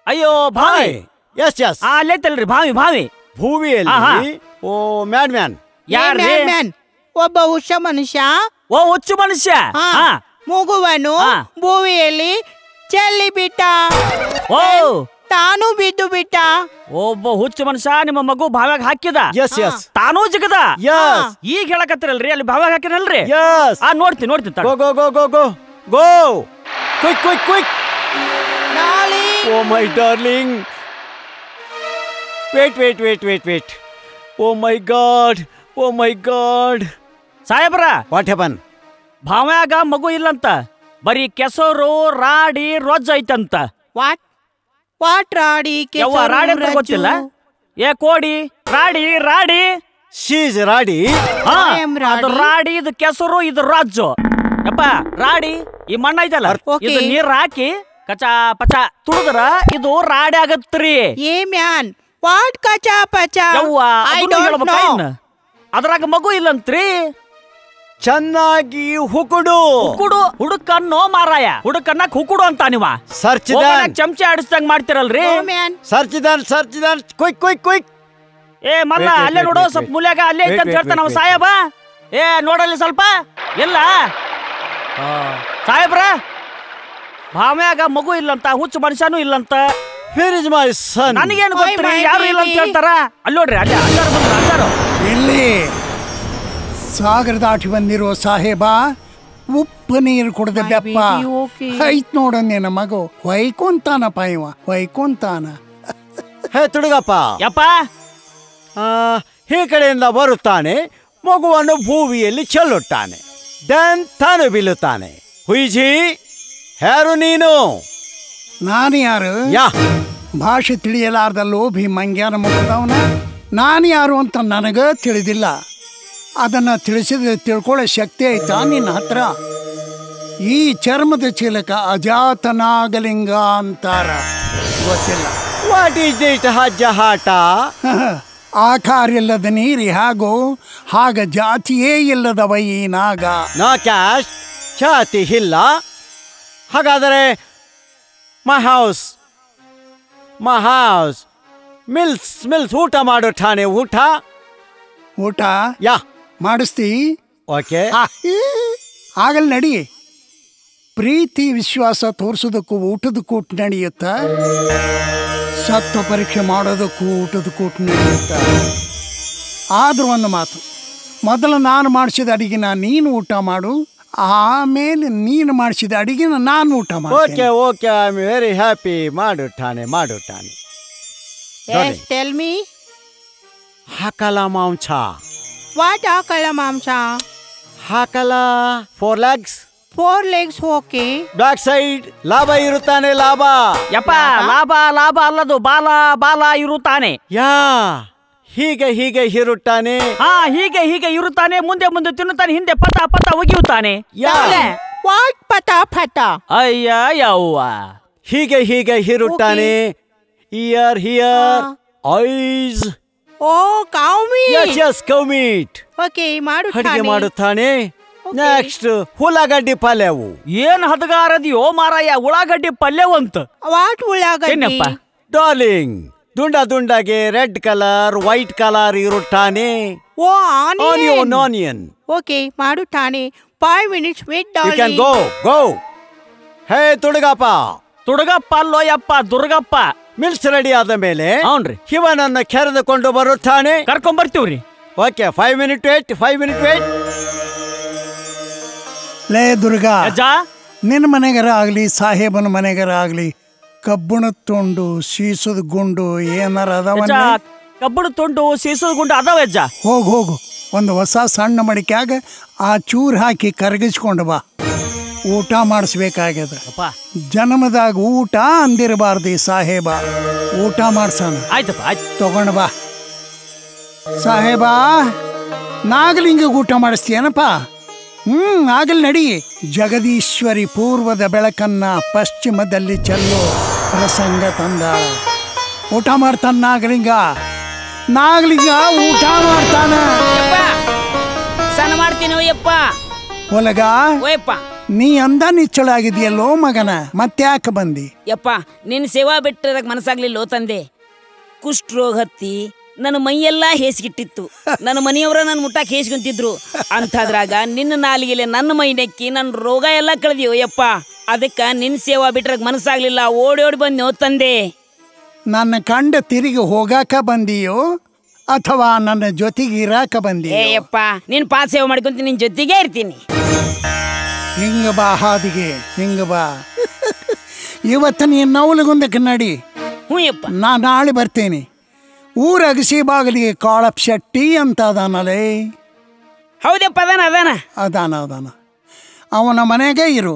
S1: ಅಯ್ಯೋ ಭಾವಿ.
S7: ಎಸ್ ಎಸ್
S1: ಆ ಅಲ್ಲೈತಲ್ರಿ ಭಾವಿ ಭಾವಿ.
S7: ಭೂಮಿಯಲ್ಲಿ ಓ ಮ್ಯಾಡ್ ಮ್ಯಾನ್
S1: ಯಾರ್ರಿ?
S4: Man, man. ಒಬ್ಬ ಹುಷ ಮನುಷ್ಯ.
S1: ಓ ಹುಚ್ಚು ಮನುಷ್ಯ.
S4: ಹಾ.
S1: ಹಾ.
S4: ಮಗುವನ್ನು
S1: ಹಾ.
S4: ಭೂಮಿಯಲ್ಲಿ ಚೆಲ್ಲಿ ಬಿಟ್ಟ
S1: ಓ
S4: ತಾನು ಬಿದ್ದು ಬಿಟ್ಟ.
S1: ಒಬ್ಬ ಹುಚ್ಚು ಮನುಷ್ಯ ನಿಮ್ಮ ಮಗು ಭಾವ್ಯಾಗ ಹಾಕಿದ?
S7: ಎಸ್ ಎಸ್
S1: ತಾನೂ ಜಿಗದ?
S7: ಎಸ್
S1: ಈಗ ಹೇಳಕತ್ತಿರಲ್ರಿ ಅಲ್ಲಿ ಭಾವ್ಯಾಗ ಹಾಕಿನಲ್ರಿ
S7: ಎಸ್
S1: ಆ ನೋಡ್ತೀನಿ ನೋಡ್ತೀನಿ.
S7: Go go go go go go quick quick quick
S4: Darling,
S7: oh my darling wait wait wait wait wait oh my god oh my god
S1: ಸಾಹೇಬ್ರ
S7: ವಾಟ್ ಹೆಪನ್
S1: ಭಾವ್ಯಾಗ ಮಗು ಇಲ್ಲಂತ ಬರೀ ಕೆಸರು ರಾಡಿ ರೊಜ್ಜ ಐತಂತ.
S4: What? What ರಾಡಿ
S1: ಯವ್ವ
S4: ಕೆಸರು,
S1: ರಾಡಿ ಅಂತ ಗೊತ್ತಿಲ್ಲ? ಏ ಕೋಡಿ ರಾಡಿ ರಾಡಿ.
S7: ಶೀಸ್ ರಾಡಿ.
S1: ಹಾ,
S4: I am ರಾಡಿ.
S1: ಅದು ರಾಡಿ. ಇದು ಕೆಸರು ಇದು ರಾಜು ಯಪ್ಪ ರಾಡಿ ಈ ಮಣ್ಣ ಇದೆಲ್ಲ
S4: Okay.
S1: ಇದು ನೀರ್ ಹಾಕಿ ಕಚಾ ಪಚ ತುಳಿದ್ರ ಇದು ರಾಡಿ ಆಗತ್ರಿ.
S4: ಏ ಮ್ಯಾನ್ ವಾಟ್ ಕಚಾ ಪಚಾ?
S1: ಯವ್ವ
S4: ಐ
S1: ಅದನ್ನು
S4: ಡೋಂಟ್
S1: ಹೇಳ್ಬೇಕಾ
S4: ನೋ
S1: ಇನ್ನ? ಅದ್ರಾಗ ಮಗು ಇಲ್ಲಂತ್ರಿ.
S7: ಚೆನ್ನಾಗಿ ಹುಕುಡು.
S1: ಹುಕುಡು ಹುಡುಕನ್ನೋ ಮಾರಾಯ. ಹುಡುಕನ್ನ ಹುಕುಡು ಅಂತ ನೀವ.
S7: ಸರ್ಚ್
S1: ಚಮಚ ಆಡಿಸ್ದಂಗ್ ಮಾಡ್ತಿರಲ್ರಿ?
S7: Search then search then quick quick quick
S1: ಏ ಮಲ್ಲ ಅಲ್ಲೇ ನೋಡು ಸ್ವಲ್ಪ. ಮೂಲ್ಯಾಗ ಅಲ್ಲೇ ಐತೆ ಅಂತ ಹೇಳ್ತಾನ. ಸಾಹೇಬ ಏ ನೋಡಲ್ಲಿ ಸ್ವಲ್ಪ. ಇಲ್ಲ. ಆ, ಸಾಹೇಬ್ರ ಭಾವ್ಯಾಗ ಮಗು ಇಲ್ಲಂತ ಹುಚ್ಚು ಮನುಷ್ಯನೂ ಇಲ್ಲಂತ.
S7: ಮೈ ಸನ್
S1: ನನಗೇನು
S4: ಗೊತ್ತಿಲ್ಲ
S1: ಗೊತ್ತ್ರಿ? ಯಾರು ಇಲ್ಲ ಅಂತ? ಹೇಳ್ತಾರ? ಅಲ್ಲಿ ನೋಡ್ರಿ ಅಲ್ಲಿ ಬಂದ್ರು
S3: ಇಲ್ಲಿ. ಸಾಗರ ದಾಟಿ ಬಂದಿರೋ ಸಾಹೇಬ ಉಪ್ಪು ನೀರು ಕುಡ್ದ ಬೆಪ್ಪ ಐತ್ ನೋಡ ನಿನ್ನ ಮಗು. ಹೊಯ್ಕೊಂತಾನಪ್ಪ ಇವ ಹೊಯ್ಕೊಂತಾನ
S7: ಹೇ ತುಡುಗಪ್ಪ.
S1: ಯಪ್ಪ.
S7: ಆ, ಈ ಕಡೆಯಿಂದ ಬರುತ್ತಾನೆ ಮಗುವನ್ನು ಭೂಮಿಯಲ್ಲಿ ಚೆಲ್ಲುತ್ತಾನೆ. ದೆನ್ ತಾನು ಬೀಳುತ್ತಾನೆ. ಹುಯ್ಜಿ ಯಾರು ನೀನು.
S3: ನಾನು ಯಾರು?
S7: ಯಾ.
S3: ಭಾಷೆ ತಿಳಿಯಲಾರ್ದ ಲೋಭಿ ಮಂಗ್ಯಾನ ಮುಖದವನ? ನಾನು ಯಾರು ಅಂತ ನನಗ ತಿಳಿದಿಲ್ಲ. ಅದನ್ನ ತಿಳಿಸಿದ್ರೆ ತಿಳ್ಕೊಳ್ಳೋ ಶಕ್ತಿ ಐತಾ ನಿನ್ನ ಹತ್ರ? ಈ ಚರ್ಮದ ಚೀಲಕ ಅಜಾತನಾಗಲಿಂಗ ಅಂತಾರ. ಗೊತ್ತಿಲ್ಲ.
S7: ವಾಟ್ ಈಸ್ ದಿಟ್ ಹಜ್ಜಹಾಟ
S3: ಆಕಾರ ಇಲ್ಲದ ನೀರಿ ಹಾಗೂ ಹಾಗ ಜಾತಿಯೇ ಇಲ್ಲದವ ಈ ನಾಗ.
S7: ನಾ ಕ್ಯಾಶ್ ಛಾತಿ ಇಲ್ಲ. ಹಾಗಾದರೆ my house my house meals meals ಊಟ ಮಾಡು ಠಾಣೆ ಊಟ.
S3: ಊಟ?
S7: ಯಾ.
S3: ಮಾಡಿಸ್ತಿ?
S7: ಓಕೆ.
S3: ಆಗಲ್ ನಡಿ. ಪ್ರೀತಿ ವಿಶ್ವಾಸ ತೋರಿಸೋದಕ್ಕೂ ಊಟದ ಕೂಟ ನಡೆಯುತ್ತ? ಸತ್ವ ಪರೀಕ್ಷೆ ಮಾಡೋದಕ್ಕೂ ಊಟದ ಕೂಟ ನಡೆಯುತ್ತ? ಆದ್ರೂ ಒಂದು ಮಾತು. ಮೊದಲು ನಾನು ಮಾಡಿಸಿದ ಅಡಿಗೆನ ನೀನು ಊಟ ಮಾಡು. ಆಮೇಲೆ ನೀನು ಮಾಡಿಸಿದ ಅಡಿಗೆನ ನಾನು ಊಟ
S7: okay okay. I am very happy ಮಾಡು ಠಾಣೆ ಮಾಡು ಠಾಣೆ.
S4: Tell me.
S7: ಹಾಕಲ ಮಾಂಸ.
S4: What ಆಕಳ ಮಾಂಸ?
S7: ಹಾಕಲ four legs
S4: four legs okay
S7: back side ಲಾಭ ಇರುತ್ತಾನೆ ಲಾಭ.
S1: ಯಪ್ಪ ಲಾಭ? ಲಾಭ ಅಲ್ಲದು ಬಾಲ ಬಾಲ ಇರುತ್ತಾನೆ.
S7: ಯಾ ಹೀಗೆ ಹೀಗೆ ಇರುತ್ತಾನೆ.
S1: ಹಾ ಹೀಗೆ ಹೀಗೆ ಇರುತ್ತಾನೆ ಮುಂದೆ ಮುಂದೆ ತಿನ್ನುತ್ತಾನೆ ಹಿಂದೆ ಪತ ಪತ ಒಗಿಯುತ್ತಾನೆ.
S7: ಯಾ?
S4: ವಾಟ್ ಪಟ ಪಟ
S1: ಅಯ್ಯ ಯವ್ವ
S7: ಹೀಗೆ ಹೀಗೆ ಇರುತ್ತಾನೆ. ಇಯರ್ ಹಿಯರ್ ಐಸ್
S4: ಓ ಕಾವ್
S7: ಎಸ್ ಎಸ್ ಕೌಮೀಟ್
S4: ಓಕೆ ಮಾಡು
S7: ಅಡಿಗೆ. ಮಾಡುತ್ತಾನೆ ನೆಕ್ಸ್ಟ್ ಉಳ್ಳಾಗಡ್ಡಿ ಪಲ್ಯವು.
S1: ಏನ್ ಹದಗಾರದಿಯೋ ಮಾರಾಯ ಉಳ್ಳಾಗಡ್ಡಿ ಪಲ್ಯವಂತ
S4: ವಾಟ್ ಉಳ್ಳಾಗಡ್ಡಿ?
S1: ಏನಪ್ಪ
S7: ಡಾರ್ಲಿಂಗ್ ದುಂಡ ದುಂಡಗೆ ರೆಡ್ ಕಲರ್ ವೈಟ್ ಕಲರ್ ಇರುತ್ತಾನೆ
S4: oh
S7: onion
S4: onion
S7: onion
S4: okay ಮಾಡು ಠಾಣೆ. Five minutes wait
S7: you can go go hey Tudagappa.
S1: Tudagappa ಅಲ್ಲೋಯಪ್ಪ Durgappa.
S7: Meals ready ಆದ ಮೇಲೆ
S1: ಹೌನ್ರಿ.
S7: ಶಿವನನ್ನ ಕರೆದುಕೊಂಡು ಬರುತ್ತಾನೆ.
S1: ಕರ್ಕೊಂಡ್ ಬರ್ತೀವ್ರಿ
S7: okay five minute wait five minute wait
S3: ಲೇ ದುರ್ಗಾ
S1: ಅಜ್ಜ
S3: ನಿನ್ನ ಮನೆಗರ ಆಗಲಿ ಸಾಹೇಬನ ಮನೆಗರ ಆಗಲಿ ಕಬ್ಬಣ ತುಂಡು ಸೀಸದ ಗುಂಡು ಏನಾರ
S1: ಅದಾವ
S3: ಕಬ್ಬಣ
S1: ಕಬ್ಬುಣ ತುಂಡು ಸೀಸದ ಗುಂಡು ಅದಾವ ಅಜ್ಜ
S3: ಹೋಗು ಹೋಗು. ಒಂದು ಹೊಸ ಸಣ್ಣ ಮಡಿಕ್ಯಾಗ ಆ ಚೂರು ಹಾಕಿ ಕರಗಿಸ್ಕೊಂಡು ಬಾ. ಊಟ ಮಾಡಿಸ್ಬೇಕಾಗ್ಯದ. ಜನ್ಮದಾಗ ಊಟ ಅಂದಿರಬಾರ್ದಿ ಸಾಹೇಬ. ಊಟ ಮಾಡ್ಸೋಣ.
S1: ಆಯ್ತಪ್ಪ ಆಯ್ತು.
S3: ತಗೊಂಡು ಬಾ. ಸಾಹೇಬಾ ನಾಗಲಿಂಗ ಊಟ ಮಾಡಿಸ್ತೀಯನಪ್ಪ? ಹ್ಮ್ ಆಗಲ್ ನಡಿ. ಜಗದೀಶ್ವರಿ ಪೂರ್ವದ ಬೆಳಕನ್ನ ಪಶ್ಚಿಮದಲ್ಲಿ ಚೆಲ್ಲೋ ಪ್ರಸಂಗ ತಂದ. ಊಟ ಮಾಡ್ತಾನ ನಾಗಲಿಂಗ. ನಾಗಲಿಂಗ ಊಟ ಮಾಡ್ತಾನ.
S6: ಸಣ್ಣ ಮಾಡ್ತೀನಿ ಯಪ್ಪ
S3: ಒಲಗ.
S6: ಓಯಪ್ಪ.
S3: ನೀ ಅಂದ ನಿಚ್ಚಳಾಗಿದೆಯಲ್ಲೋ ಮಗನ ಮತ್ತ್ಯಾಕೆ ಬಂದಿ?
S6: ಯಪ್ಪ ನಿನ್ನ ಸೇವಾ ಬಿಟ್ಟಿರಕ್ ಮನಸ್ಸಾಗ್ಲಿಲ್ಲೋ ತಂದೆ? ಕುಷ್ಠರೋಗ ಹತ್ತಿ ನನ್ನ ಮೈಯೆಲ್ಲ ಹೇಸಿಗಿಟ್ಟಿತ್ತು. ನನ್ನ ಮನೆಯವರ ನನ್ನ ಮುಟ್ಟಾಕ್ ಹೇಸ್ಕೊಂತಿದ್ರು ಅಂಥದ್ರಾಗ ನಿನ್ನ ನಾಲಿಗೆಲೆ ನನ್ನ ಮೈ ನೆಕ್ಕಿ ನನ್ನ ರೋಗ ಎಲ್ಲ ಕಳೆದಿಯೋ ಯಪ್ಪ? ಅದಕ್ಕ ನಿನ್ನ ಸೇವಾ ಬಿಟ್ಟರೆ ಮನಸ್ಸಾಗ್ಲಿಲ್ಲ ಓಡಿ ಓಡಿ ಓ ತಂದೆ?
S3: ನನ್ನ ಕಂಡ ತಿರುಗಿ ಹೋಗಾಕ ಬಂದಿಯೋ ಅಥವಾ ನನ್ನ ಜೊತೆಗೆ ಇರಾಕ
S6: ಬಂದಿ
S3: ಏಯಪ್ಪ
S6: ಯಪ್ಪ ಪಾಸ್ ಪಾದ ಸೇವೆ ಮಾಡ್ಕೊಂತ ನಿನ್ನ ಜೊತೆಗೆ ಇರ್ತೀನಿ.
S3: ಹಿಂಗ ಬಾ ಹಾದಿಗೆ ಹಿಂಗ ಬಾ. ಇವತ್ತು ನೀನು ನವಲಗುಂದಕ್ಕೆ ನಡಿ
S6: ಹ್ಞೂಯಪ್ಪ
S3: ನಾ ನಾಳೆ ಬರ್ತೇನೆ. ಊರ ಅಗಸಿ ಬಾಗಿಲಿಗೆ ಕಾಳಪ್ ಶೆಟ್ಟಿ ಅಂತ ಅದಾನಲೇ.
S6: ಹೌದಪ್ಪ ಅದಾನ ಅದಾನ.
S3: ಅದಾನ ಅದಾನ. ಅವನ ಮನೆಗೆ ಇರು.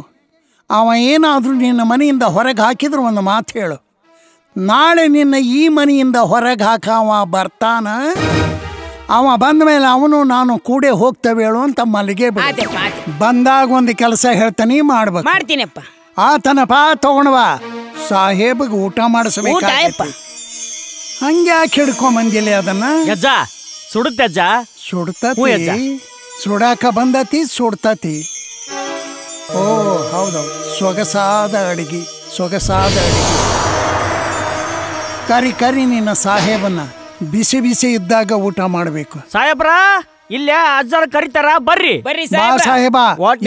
S3: ಅವ ಏನಾದರೂ ನಿನ್ನ ಮನೆಯಿಂದ ಹೊರಗೆ ಹಾಕಿದ್ರು ಒಂದು ಮಾತು ಹೇಳು. ನಾಳೆ ನಿನ್ನ ಈ ಮನೆಯಿಂದ ಹೊರಗೆ ಹಾಕವ ಬರ್ತಾನ. ಅವ ಬಂದ ಮೇಲೆ ಅವನು ನಾನು ಕೂಡೆ ಹೋಗ್ತೇವೆ ಹೇಳು ಅಂತ ಮಲ್ಲಿಗೆ ಬಿಡು.
S6: ಆಯ್ತಪ್ಪ ಆಯ್ತು
S3: ಬಂದಾಗ ಒಂದು ಕೆಲಸ ಹೇಳ್ತಾನೆ ಮಾಡ್ಬೇಕು.
S6: ಮಾಡ್ತೀನಪ್ಪ.
S3: ಆತನಪ್ಪ ತಗೊಂಡ್ವಾ. ಸಾಹೇಬ್ಗೆ ಊಟ
S6: ಊಟ
S3: ಮಾಡಿಸ್ಬೇಕು ಹಂಗೆ ಯಾಕೆ ಹಿಡ್ಕೊಂಬಂದಿಲ್ಲ ಅದನ್ನ?
S1: ಯಜ್ಜ ಸುಡುತ್ತೆ ಅಜ್ಜ ಹ್ಞೂ
S3: ಸುಡ್ತತಿ
S1: ಅಜ್ಜ.
S3: ಸುಡಾಕ ಬಂದತಿ ಸುಡ್ತತಿ. ಓ ಹೌದು. ಸೊಗಸಾದ ಅಡಿಗೆ ಸೊಗಸಾದ ಅಡಿಗೆ. ಕರಿ ಕರಿ ನಿನ್ನ ಸಾಹೇಬನ್ನ. ಬಿಸಿ ಬಿಸಿ ಇದ್ದಾಗ ಊಟ ಮಾಡಬೇಕು.
S1: ಸಾಹೇಬ್ರ ಇಲ್ಲ ಅಜ್ಜಾರ ಕರಿತಾರ ಬರ್ರಿ.
S6: ಬರ್ರಿ
S3: ಸಾಹೇಬ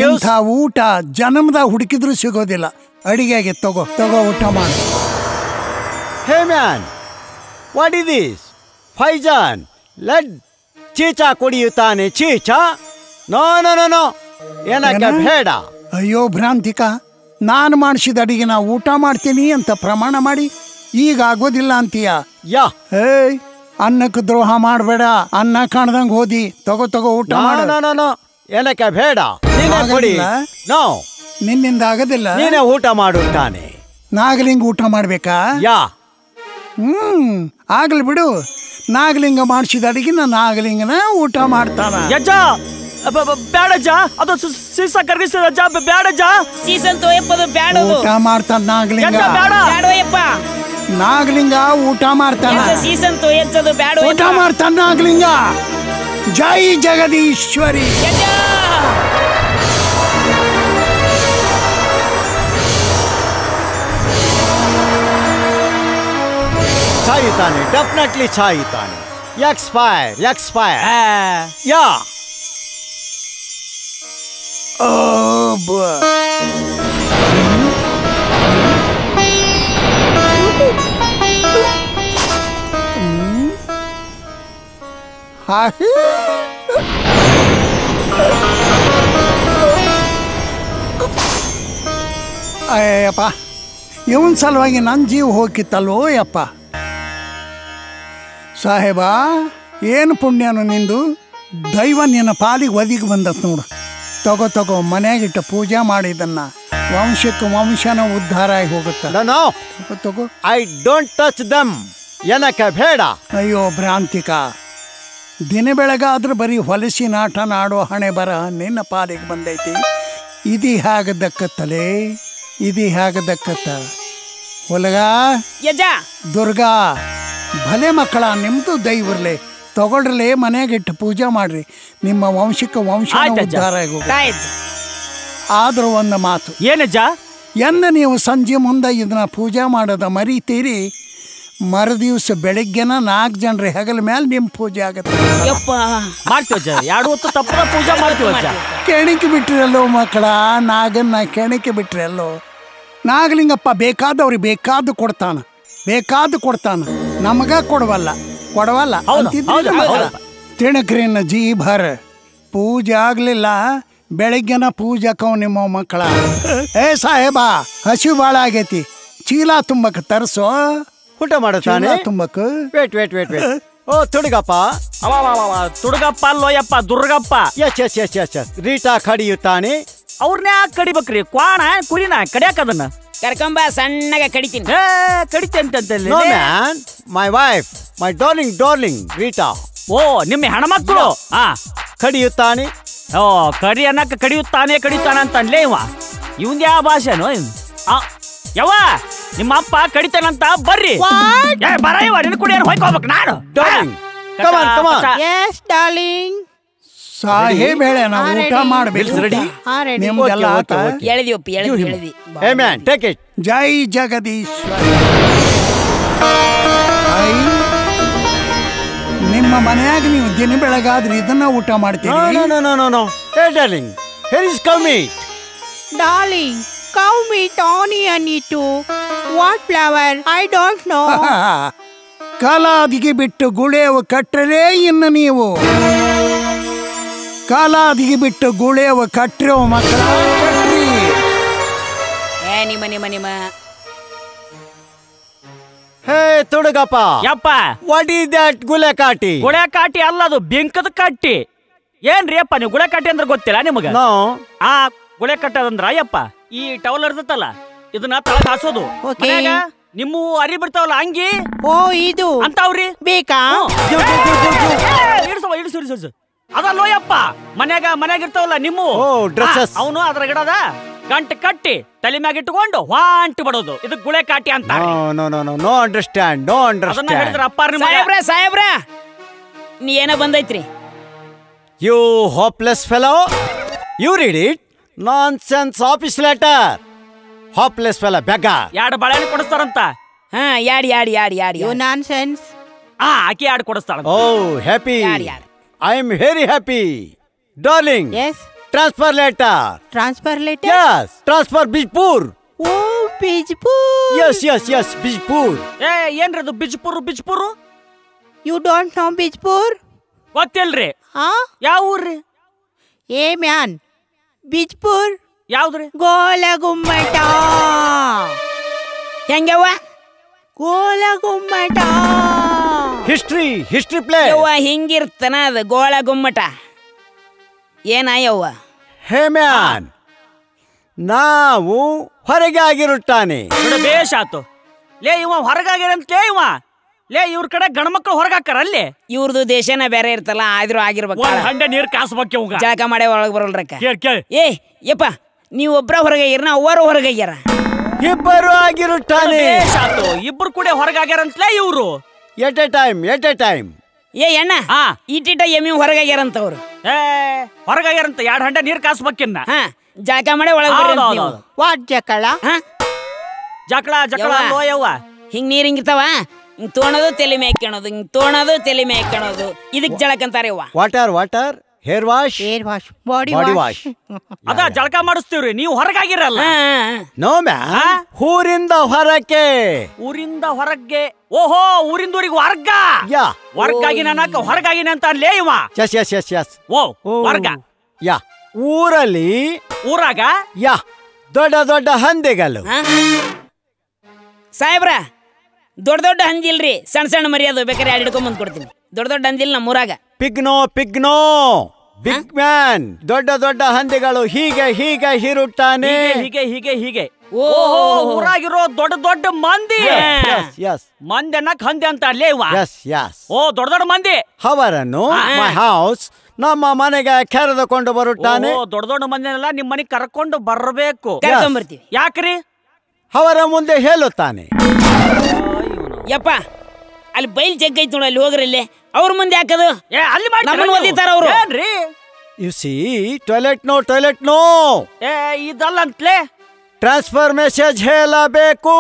S3: ಇಂಥ ಊಟ ಜನ್ಮದಾಗ ಹುಡುಕಿದ್ರು ಸಿಗೋದಿಲ್ಲ. ಅಡಿಗೆಗೆ ತಗೋ ತಗೋ ಊಟ ಮಾಡು.
S7: Hey man what is this Faizan ಲೆಡ್ ಚೀಚಾ ಕುಡಿಯುತ್ತಾನೆ ಚೀಚಾ? ನೋ ನೋ ನೋ ನೋ ಏನಕ್ಕೆ
S3: ಏನ?
S7: ಬೇಡ.
S3: ಅಯ್ಯೋ ಭ್ರಾಂತಿಕ ನಾನು ಮಾಡಿಸಿದ ಅಡಿಗೆ ನಾ ಊಟ ಮಾಡ್ತೀನಿ ಅಂತ ಪ್ರಮಾಣ ಮಾಡಿ ಈಗ ಆಗೋದಿಲ್ಲ ಅಂತೀಯ?
S7: ಯಾ.
S3: ಏಯ್ ಅನ್ನಕ್ಕೆ ದ್ರೋಹ ಮಾಡಬೇಡ. ಅನ್ನ ಕಾಣ್ದಂಗ್ ಹೋದಿ. ತಗೋ ತಗೋ ಊಟ
S7: ನೋ
S3: ಮಾಡು.
S7: No no no. ಏನಕ್ಕೆ ಬೇಡ. ನೀನೇ ಕೊಡಿ. ನೋ.
S3: ನಿನ್ನಿಂದ ಆಗೋದಿಲ್ಲ?
S7: ನೀನೇ ಊಟ ಮಾಡುತ್ತಾನೆ
S3: ನಾಗಲಿಂಗ ಊಟ ಮಾಡ್ಬೇಕಾ?
S7: ಯಾ.
S3: ಹ್ಮ್. ಆಗ್ಲಿ ಬಿಡು. ನಾಗಲಿಂಗ ಮಾಡಿಸಿದ ಅಡಿಗೆ ನಾ ನಾಗಲಿಂಗನ ಊಟ ಮಾಡ್ತಾನ.
S1: ಯಜ್ಜ! ಬೇಡಜ್ಜ ಅದು ಸೀಸ ಕರ್ಗಿಸ್ತದ ಅಜ್ಜ. ಬೇಡಜ್ಜ
S6: ಸೀಸನ್ ತೋಯಪ್ಪದು ಬೇಡ
S3: ಊಟ ಮಾಡ್ತಾನ ನಾಗಲಿಂಗ.
S1: ಬೇಡ.
S6: ಬ್ಯಾಡೋಯಪ್ಪ
S3: ನಾಗಲಿಂಗ ಊಟ ಮಾಡ್ತಾನ
S6: ಸೀಸನ್ ತೋ ಎಚ್ಚದು ಬ್ಯಾಡೋ
S3: ಊಟ ಮಾಡ್ತಾನ ನಾಗಲಿಂಗ ಜೈ ಜಗದೀಶ್ವರಿ
S7: ಸಾಯುತ್ತಾನೆ ಡೆಫಿನೆಟ್ಲಿ ಸಾಯುತ್ತಾನೆ ಎಕ್ಸ್ಪೈರ್ ಎಕ್ಸ್ಪೈರ್
S1: ಆ,
S7: ಯಾ
S3: ಓ ಹಾಹಿ. ಅಯ್ಯಪ್ಪ ಇವನ್ ಸಲುವಾಗಿ ನನ್ನ ಜೀವ ಹೋಗಿತ್ತಲ್ವೋ ಯಪ್ಪ ಸಾಹೇಬ ಏನು ಪುಣ್ಯನು ನಿಂದು? ದೈವ ನಿನ್ನ ಪಾಲಿಗೆ ಒದಿಗೆ ಬಂದತ್ ನೋಡು. ತಗೋ ತಗೋ ಮನೆಯಾಗಿಟ್ಟು ಪೂಜೆ ಮಾಡಿದನ್ನ ವಂಶಕ್ಕೆ ವಂಶನ ಉದ್ಧಾರ ಆಗಿ ಹೋಗುತ್ತೆ. ತಗೋ
S7: ಐ ಡೋಂಟ್ ಟಚ್ ದಮ್ ಏನಕ್ಕೆ ಬೇಡ.
S3: ಅಯ್ಯೋ ಭ್ರಾಂತಿಕ. ದಿನ ಬೆಳಗಾದ್ರೆ ಬರೀ ಹೊಲಸಿ ನಾಟ ನಾಡೋ ಹಣೆ ಬರ ನಿನ್ನ ಪಾಲಿಗೆ ಬಂದೈತಿ. ಇದು ದಕ್ಕತ್ತಲೇ ಇದು ಹೇಗೆ ದಕ್ಕತ್ತ ಹೊಲಗ?
S6: ಯಜ
S3: ದುರ್ಗಾ! ಭಲೆ ಮಕ್ಕಳ ನಿಮ್ದು ದೈವರ್ಲೆ. ತಗೊಳ್ರಲೆ ಮನೆಗಿಟ್ಟು ಪೂಜೆ ಮಾಡ್ರಿ. ನಿಮ್ಮ ವಂಶಕ್ಕೆ ವಂಶ. ಉದ್ಧಾರ ಆದ್ರೂ ಒಂದು ಮಾತು.
S1: ಏನಜ್ಜ
S3: ಎಂದ ನೀವು ಸಂಜೆ ಮುಂದೆ ಇದನ್ನ ಪೂಜೆ ಮಾಡೋದ ಮರಿತೀರಿ? ಮರುದಿವ್ಸ ಬೆಳಿಗ್ಗೆನ ನಾಲ್ಕು ಜನರ ಹೆಗಲ ಮೇಲೆ ನಿಮ್ಮ ಪೂಜೆ ಆಗತ್ತೆ.
S6: ಯಪ್ಪ.
S1: ಮಾಡ್ತೀವಿ ಅಜ್ಜ. ಎರಡು ಹೊತ್ತು ತಪ್ಪದ ಪೂಜೆ ಮಾಡ್ತೀವಿ ಅಜ್ಜ.
S3: ಕೆಣಕಿ ಬಿಟ್ರಲ್ಲೋ ಮಕ್ಕಳ ನಾಗನ್ನ ಕೆಣಕಿ ಬಿಟ್ರಲ್ಲೋ? ನಾಗಲಿಂಗಪ್ಪ ಬೇಕಾದವ್ರಿಗೆ ಬೇಕಾದ್ದು ಕೊಡ್ತಾನ. ಬೇಕಾದ್ದು ಕೊಡ್ತಾನ. ನಮಗ ಕೊಡವಲ್ಲ. ಕೊಡವಲ್ಲ.
S1: ಹೌದು,
S3: ಅಂತಿದ್ರಿ
S1: ಹೌದು, ಹೌದು.
S3: ತಿಣಕ್ರಿನ ಜೀ ಭರ ಪೂಜೆ ಆಗ್ಲಿಲ್ಲ. ಬೆಳಗ್ಗೆನ ಪೂಜಕವ್ ನಿಮ್ಮ ಮಕ್ಕಳ. ಏ ಸಾಹೇಬ ಹಸಿ ಭಾಳ ಆಗೈತಿ. ಚೀಲ ತುಂಬಕ್ಕೆ ತರ್ಸೋ?
S7: ಊಟ ಮಾಡುತ್ತಾನೆ
S3: ತುಂಬಕ್ಕ.
S7: Wait wait wait wait oh Tudugappa.
S1: Tudugappa ಅಲ್ಲೋಯಪ್ಪ Durgappa.
S7: Yes yes yes yes yes Rita ಕಡಿಯುತ್ತಾನೆ
S1: ಅವ್ರನ್ನ ಯಾಕೆ ಕಡಿಬೇಕ್ರಿ? ಕ್ವಾಣ ಕುರಿನ ಕಡಿಯಾಕ ಅದನ್ನ?
S6: ಕರ್ಕೊಂಬ ಸಣ್ಣಗೆ ಕಡಿತೀನಿ.
S1: ಏ ಕಡಿತೆ ಅಂತಂತಲ್ಲಿ
S7: no man my wife my darling darling Rita.
S1: Oh ನಿಮ್ಮ ಹೆಣ್ಮಕ್ಳು? ಹಾ
S7: ಕಡಿಯುತ್ತಾನೆ
S1: ಓ ಕಡಿ ಅನ್ನಕ್ಕೆ ಕಡಿಯುತ್ತಾನೆ ಕಡಿಯುತ್ತಾನೆ ಅಂತ ಅನ್ಲೇ ಇವ. ಇವನ್ ಯಾವ ಭಾಷೆನು ಇವ್ನ್? ಯವ್ವ ನಿಮ್ಮ ಅಪ್ಪ ಕಡಿತಾನಂತ ಬರ್ರಿ. ಏ ಬರ ಇವ ನಿನ್ ಕುಡಿಯೋರು ಹೋಯ್ಕೋಬೇಕು ನಾನು?
S4: ಎಸ್ ಡಾರ್ಲಿಂಗ್
S3: ಸಾಹೇಬ್ ಹೇಳ ನಾವು ಊಟ ಮಾಡ್ಬೇಕು.
S7: ರೆಡಿ
S3: ನಿಮ್ದೆಲ್ಲ ಆತ?
S7: okay, okay.
S6: ಎಳೆದಿವಪ್ಪ ಎಳೆದಿ ಎಳೆದಿ.
S7: ಹೇ ಮ್ಯಾನ್ ಟೇಕ್ ಇಟ್
S3: ಜೈ ಜಗದೀಶ್ವರ. ನಿಮ್ಮ ಮನೆಯಾಗ ನೀವು ದಿನ ಬೆಳಗಾದ್ರೆ ಇದನ್ನ ಊಟ
S7: ಮಾಡ್ತೀನಿ
S3: ಮಾಡ್ತೀರಿ
S7: no no no. Here is cow meat.
S4: Cow meat onion itu. What flower? I don't know.
S3: ಕಾಲಾದಿಗೆ ಬಿಟ್ಟು ಗುಳೇವು ಕಟ್ಟರೆ ಇನ್ನು ನೀವು ಕಾಲಾದಿಗೆ ಬಿಟ್ಟು ಗುಳೇವು ಕಟ್ಟಿರೋ ಮಕ್ಕಳ ಕಟ್ರಿ
S6: ಏ ನಿಮ್ಮ ನಿಮ್ಮ ನಿಮ್ಮ
S7: Hey, ತುಡುಗಪ್ಪ.
S1: ಯಪ್ಪ
S7: What is that ಗುಲೆಕಾಟಿ?
S1: ಗುಳೆ ಕಾಟಿ ಅಲ್ಲ ಅದು ಬೆಂಕದ ಕಟ್ಟಿ ಏನ್ರಿ ಅಪ್ಪ ನೀವು ಗುಳೆ ಕಾಟಿ ಅಂದ್ರೆ ಗೊತ್ತಿಲ್ಲ ನಿಮಗೆ
S7: No.
S1: ಆ ಗುಳೆ ಕಟ್ಟದಂದ್ರ ಅಯ್ಯಪ್ಪ ಈ ಟವಲ್ ಇರ್ತೈತಲ್ಲ ಇದನ್ನ ತಳಗ್ ಹಾಸೋದು.
S4: Okay.
S1: ನಿಮ್ಮ ಅರಿ ಬಿಡ್ತಾವಲ್ಲ ಅಂಗಿ?
S4: ಓ ಇದು.
S1: ಅಂತಾವ್ರಿ?
S4: ಬೇಕಾ?
S1: ಇಡ್ಸವ ಇಡ್ಸು ಇಡ್ಸು ಇಡ್ಸು ಅದಲ್ಲೋ ಯಪ್ಪ ಮನ್ಯಾಗ ಮನ್ಯಾಗ ಇರ್ತಾವಲ್ಲ ನಿಮ್ಮ?
S7: ಓ, dresses.
S1: ಅವನು ಅದ್ರ ಗಿಡದ ಗಂಟು ಕಟ್ಟಿ ತಲೆ ಮ್ಯಾಗ ಇಟ್ಕೊಂಡು ವಾಂಟ್ ಬಡೋದು. ಇದು ಗುಳೆ ಕಾಟಿ ಅಂತ.
S7: No no no no understand no understand
S1: ಅದನ್ನ
S7: understand.
S1: ಹೇಳಿದ್ರ ಅಪ್ಪಾರ ನಿಮ್ಮ
S6: ಸಾಹೇಬ್ರ ಸಾಹೇಬ್ರ. ನೀ ಏನೋ ಬಂದೈತ್ರಿ.
S7: You hopeless fellow you read it. Nonsense office letter. Hopeless fellow beggar.
S1: ಎರಡು ಬಾಳೆಹಣ್ಣು ಕೊಡಿಸ್ತಾರಂತ
S6: ಹಾ ಯಾಡ್ ಯಾಡ್ ಯಾಡ್ ಯಾಡ್
S4: ಯು
S6: ಯಾಡ್.
S4: ನಾನ್ ಸೆನ್ಸ್
S1: ಆ ಆಕಿ ಎರಡು ಕೊಡಿಸ್ತಾಳ
S7: Oh, happy.
S6: ಯಾರ್, ಯಾರ್?
S7: I am very happy. Darling.
S4: Yes
S7: Transfer letter.
S4: Transfer letter
S7: Yes. Transfer Bijpur.
S4: O Bijapur
S7: Yes, yes, yes. Bijpur.
S1: ಏ ಏನ್ರಿ ಅದು Bijapur Bijapur
S4: you don't know Bijapur
S1: ಗೊತ್ತಿಲ್ರಿ
S4: ಹಾ
S1: ಯಾವ ಊರ್ರಿ
S4: ಏ ಮ್ಯಾನ್ ಬಿಜ್ಪುರ್.
S1: ಯಾವ್ದ್ರಿ?
S4: ಹೆಂಗ್ಯವ್ವ?
S6: Gol
S4: Gumbaz
S7: history history place
S6: ಯವ್ವ ಹಿಂಗಿರ್ತನ ಅದು ಗೋಳ ಗುಮ್ಮಟ ಏನಾಯವ್ವ?
S7: Hey man. ನಾವು ಹೊರಗೆ ಆಗಿರುತ್ತಾನೆ.
S1: ಬಿಡು ಬೇಷ್ ಆತು. ಲೇ ಇವ ಹೊರಗಾಗಿರಂತೇ ಇವ. ಲೇ ಇವ್ರ ಕಡೆ ಗಣಮಕ್ಕಳು ಹೊರಗೆ ಹಾಕಾರ ಅಲ್ಲಿ?
S6: ಇವ್ರದ್ದು ದೇಶನ ಬೇರೆ ಇರ್ತಲ್ಲ ಆದ್ರೂ ಆಗಿರ್ಬೇಕು.
S1: ಒಂದ್ ಹಂಡೆ ನೀರ್ ಕಾಸ್ಬೇಕು ಇವಂಗ.
S6: ಜಳಕ ಮಾಡೇ ಒಳಗ್ ಬರಲ್ರಕ್ಕ
S1: ಕೇಳಿ ಕೇಳ್.
S6: ಏ ಯಪ್ಪ ನೀವು ಒಬ್ರ ಹೊರಗೆ ನಾ ಹೊರಗೆ ಆಗ್ಯಾರ
S7: ಇಬ್ಬರು ಆಗಿರುತ್ತಾನೆ.
S1: ಇಬ್ಬರು ಆತು ಇಬ್ರು ಕೂಡ ಹೊರಗಾಗ್ಯಾರಂತಲೇ ಇವ್ರು.
S7: At a time at a time.
S6: ಏ ಅಣ್ಣ
S1: ಹಾ.
S6: ಇಟ್ಟಿಟ ಎಮ್ಮಿ ಹೊರಗಾಗ್ಯಾರಂತ ಅವ್ರು.
S1: ಏ ಹೊರಗಾಗ್ಯಾರಂತ ಎರಡು ಹಂಡೆ ನೀರ್ ಕಾಸ್ಬೇಕಿನ್ನ.
S6: ಹಾ ಜಳಕ ಮಾಡೇ ಒಳಗೆ.
S4: ವಾಟ್ ಜಕಳ?
S6: ಹಾ?
S1: ಜಕಳ ಜಕಳ
S6: ಯವ್ವ.
S1: ಅಲ್ಲೋ ಯವ್ವ
S6: ಹಿಂಗ್ ನೀರ್ ಹಿಂಗಿರ್ತಾವ ಹಿಂಗ್ ತೋಣದು ತಲೆ ಮೇಯ್ಕೊಳೋದು ಹಿಂಗ್ ತೋಣದು ತಲೆ ಮೇಯ್ಕೊಳೋದು ಇದಕ್ ಜಳಕ ಅಂತಾರೆ ಅವ್ವ.
S7: Water water hair wash
S4: hair wash body
S7: body
S4: wash
S1: ಅದ ಜಳಕ ಮಾಡಿಸ್ತೀವ್ರಿ ನೀವು ಹೊರಗಾಗಿರಲ್ಲ.
S7: ನೋ ಮ್ಯಾಮ್ ಊರಿಂದ ಹೊರಕ್ಕೆ.
S1: ಊರಿಂದ ಹೊರಗೆ ಓಹೋ ಊರಿಂದ ಊರಿಗೆ ವರ್ಗ.
S7: ಯಾ.
S1: ವರ್ಗಾಗಿ ನನಕ ಹೊರಗಾಗಿನ ಅಂತ ಅನ್ಲೇ ಇವ.
S7: Yes yes yes yes
S1: oh ವರ್ಗ.
S7: ಯಾ. ಊರಲ್ಲಿ
S1: ಊರಾಗ?
S7: ಯಾ. ದೊಡ್ಡ ದೊಡ್ಡ ಹಂದಿಗಳು?
S6: ಸಾಹೇಬ್ರ ದೊಡ್ಡ ದೊಡ್ಡ ಹಂದಿಲ್ರಿ ಸಣ್ಣ ಸಣ್ಣ ಮರಿ ಅದು ಬೇಕಾದ್ರೆ ಎರಡು ಹಿಡ್ಕೊಂಡ್ ಬಂದ್ ಕೊಡ್ತೀನಿ. ದೊಡ್ಡ ದೊಡ್ಡ ಹಂದಿಲ್ ನಮ್ಮ ಊರಾಗ.
S7: ಪಿಗ್ನೋ ಪಿಗ್ನೋ! ಬಿಗ್ ಮ್ಯಾನ್ ದೊಡ್ಡ ದೊಡ್ಡ ಹಂದಿಗಳು ಹೀಗೆ ಹೀಗೆ ಹಿರುತ್ತಾನೆ.
S1: ಹೀಗೆ ಹೀಗೆ ಹೀಗೆ
S6: ಓ.
S1: ಓಹೋ! ಊರಾಗಿರೋ ದೊಡ್ಡ ದೊಡ್ಡ ಮಂದಿ.
S7: ಎಸ್
S1: ಮಂದಿ ಅನ್ನಕ್ ಹಂದಿ ಅಂತ ಅಲ್ಲೇ ಇವ.
S7: ಎಸ್ ಎಸ್
S1: ಓ ದೊಡ್ಡ ದೊಡ್ಡ ಮಂದಿ.
S7: ಅವರನ್ನು. ಮೈ ಹೌಸ್ ನಮ್ಮ ಮನೆಗೆ ಕರೆದುಕೊಂಡು ಬರುತ್ತಾನೆ.
S1: ಓ ದೊಡ್ಡ ದೊಡ್ಡ ಮಂದಿನೆಲ್ಲ ನಿಮ್ಮ ಮನೆಗೆ ಕರ್ಕೊಂಡು ಬರಬೇಕು.
S6: ಯಾಕ್ರೀ
S1: ಯಾಕ್ರಿ?
S7: ಅವರ ಮುಂದೆ ಹೇಳುತ್ತಾನೆ.
S6: ಯಪ್ಪ ಅಲ್ಲಿ ಬೈಲ್ ಜಗ್ ಐತಿ ನೋಡಿ ಅಲ್ಲಿ ಹೋಗ್ರಿ ಇಲ್ಲಿ ಅವ್ರ ಮುಂದೆ ಹಾಕದು
S1: ಏ ಅಲ್ಲಿ ಮಾಡ್ತೀರಾ
S6: ನಮ್ಮನ್ನ? ಒದಿತಾರ ಅವ್ರು.
S1: ಏನ್ರಿ?
S7: You see toilet no toilet no
S1: ಏ ಇದಲ್ಲ ಅಂತಲೇ?
S7: ಟ್ರಾನ್ಸ್ಫರ್ ಮೆಸೇಜ್ ಹೇಳಬೇಕು.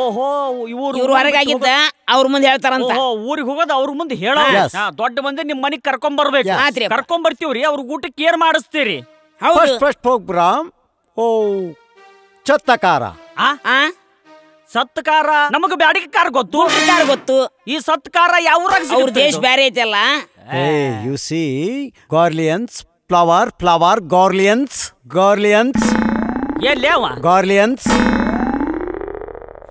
S1: ಓಹೋ ಇವ್ರು
S6: ಇವ್ರು ಹೊರಗಾಗಿದ್ದ ಅವ್ರ ಮುಂದೆ ಹೇಳ್ತಾರಂತ.
S1: ಓಹೋ ಊರಿಗೆ ಹೋಗೋದು ಅವ್ರ ಮುಂದೆ ಹೇಳೋ ದೊಡ್ಡ ಮಂದಿ ನಿಮ್ಮ ಮನೆಗೆ ಕರ್ಕೊಂಡ್ ಬರ್ಬೇಕು. ಕರ್ಕೊಂಡ್ ಬರ್ತೀವ್ರಿ ಅವ್ರ ಊಟಕ್ಕೆ ಏನ್ ಮಾಡಿಸ್ತೀರಿ.
S6: ಹೌದು.
S7: ಫಸ್ಟ್ ಫಸ್ಟ್ ಹೋಗ್ಬ್ರಾಮ್ ಓ ಚತ್ತಕಾರ.
S1: ಆ? ಸತ್ಕಾರ ನಮಗ ಬ್ಯಾಡಿಗೆ ಕಾರ್ ಗೊತ್ತು?
S6: ಕಾರ್ ಗೊತ್ತು.
S1: ಈ ಸತ್ಕಾರ ಯಾವ ಊರಾಗ
S6: ಅವ್ರ ದೇಶ
S1: ಬೇರೆ
S6: ಬ್ಯಾರೆ ಐತಲ್ಲ?
S7: You see garlands flower flower garlands garlands
S1: ಎಲ್ಲಿ ಅವ
S7: ಗಾರ್ಲಿಯನ್ಸ್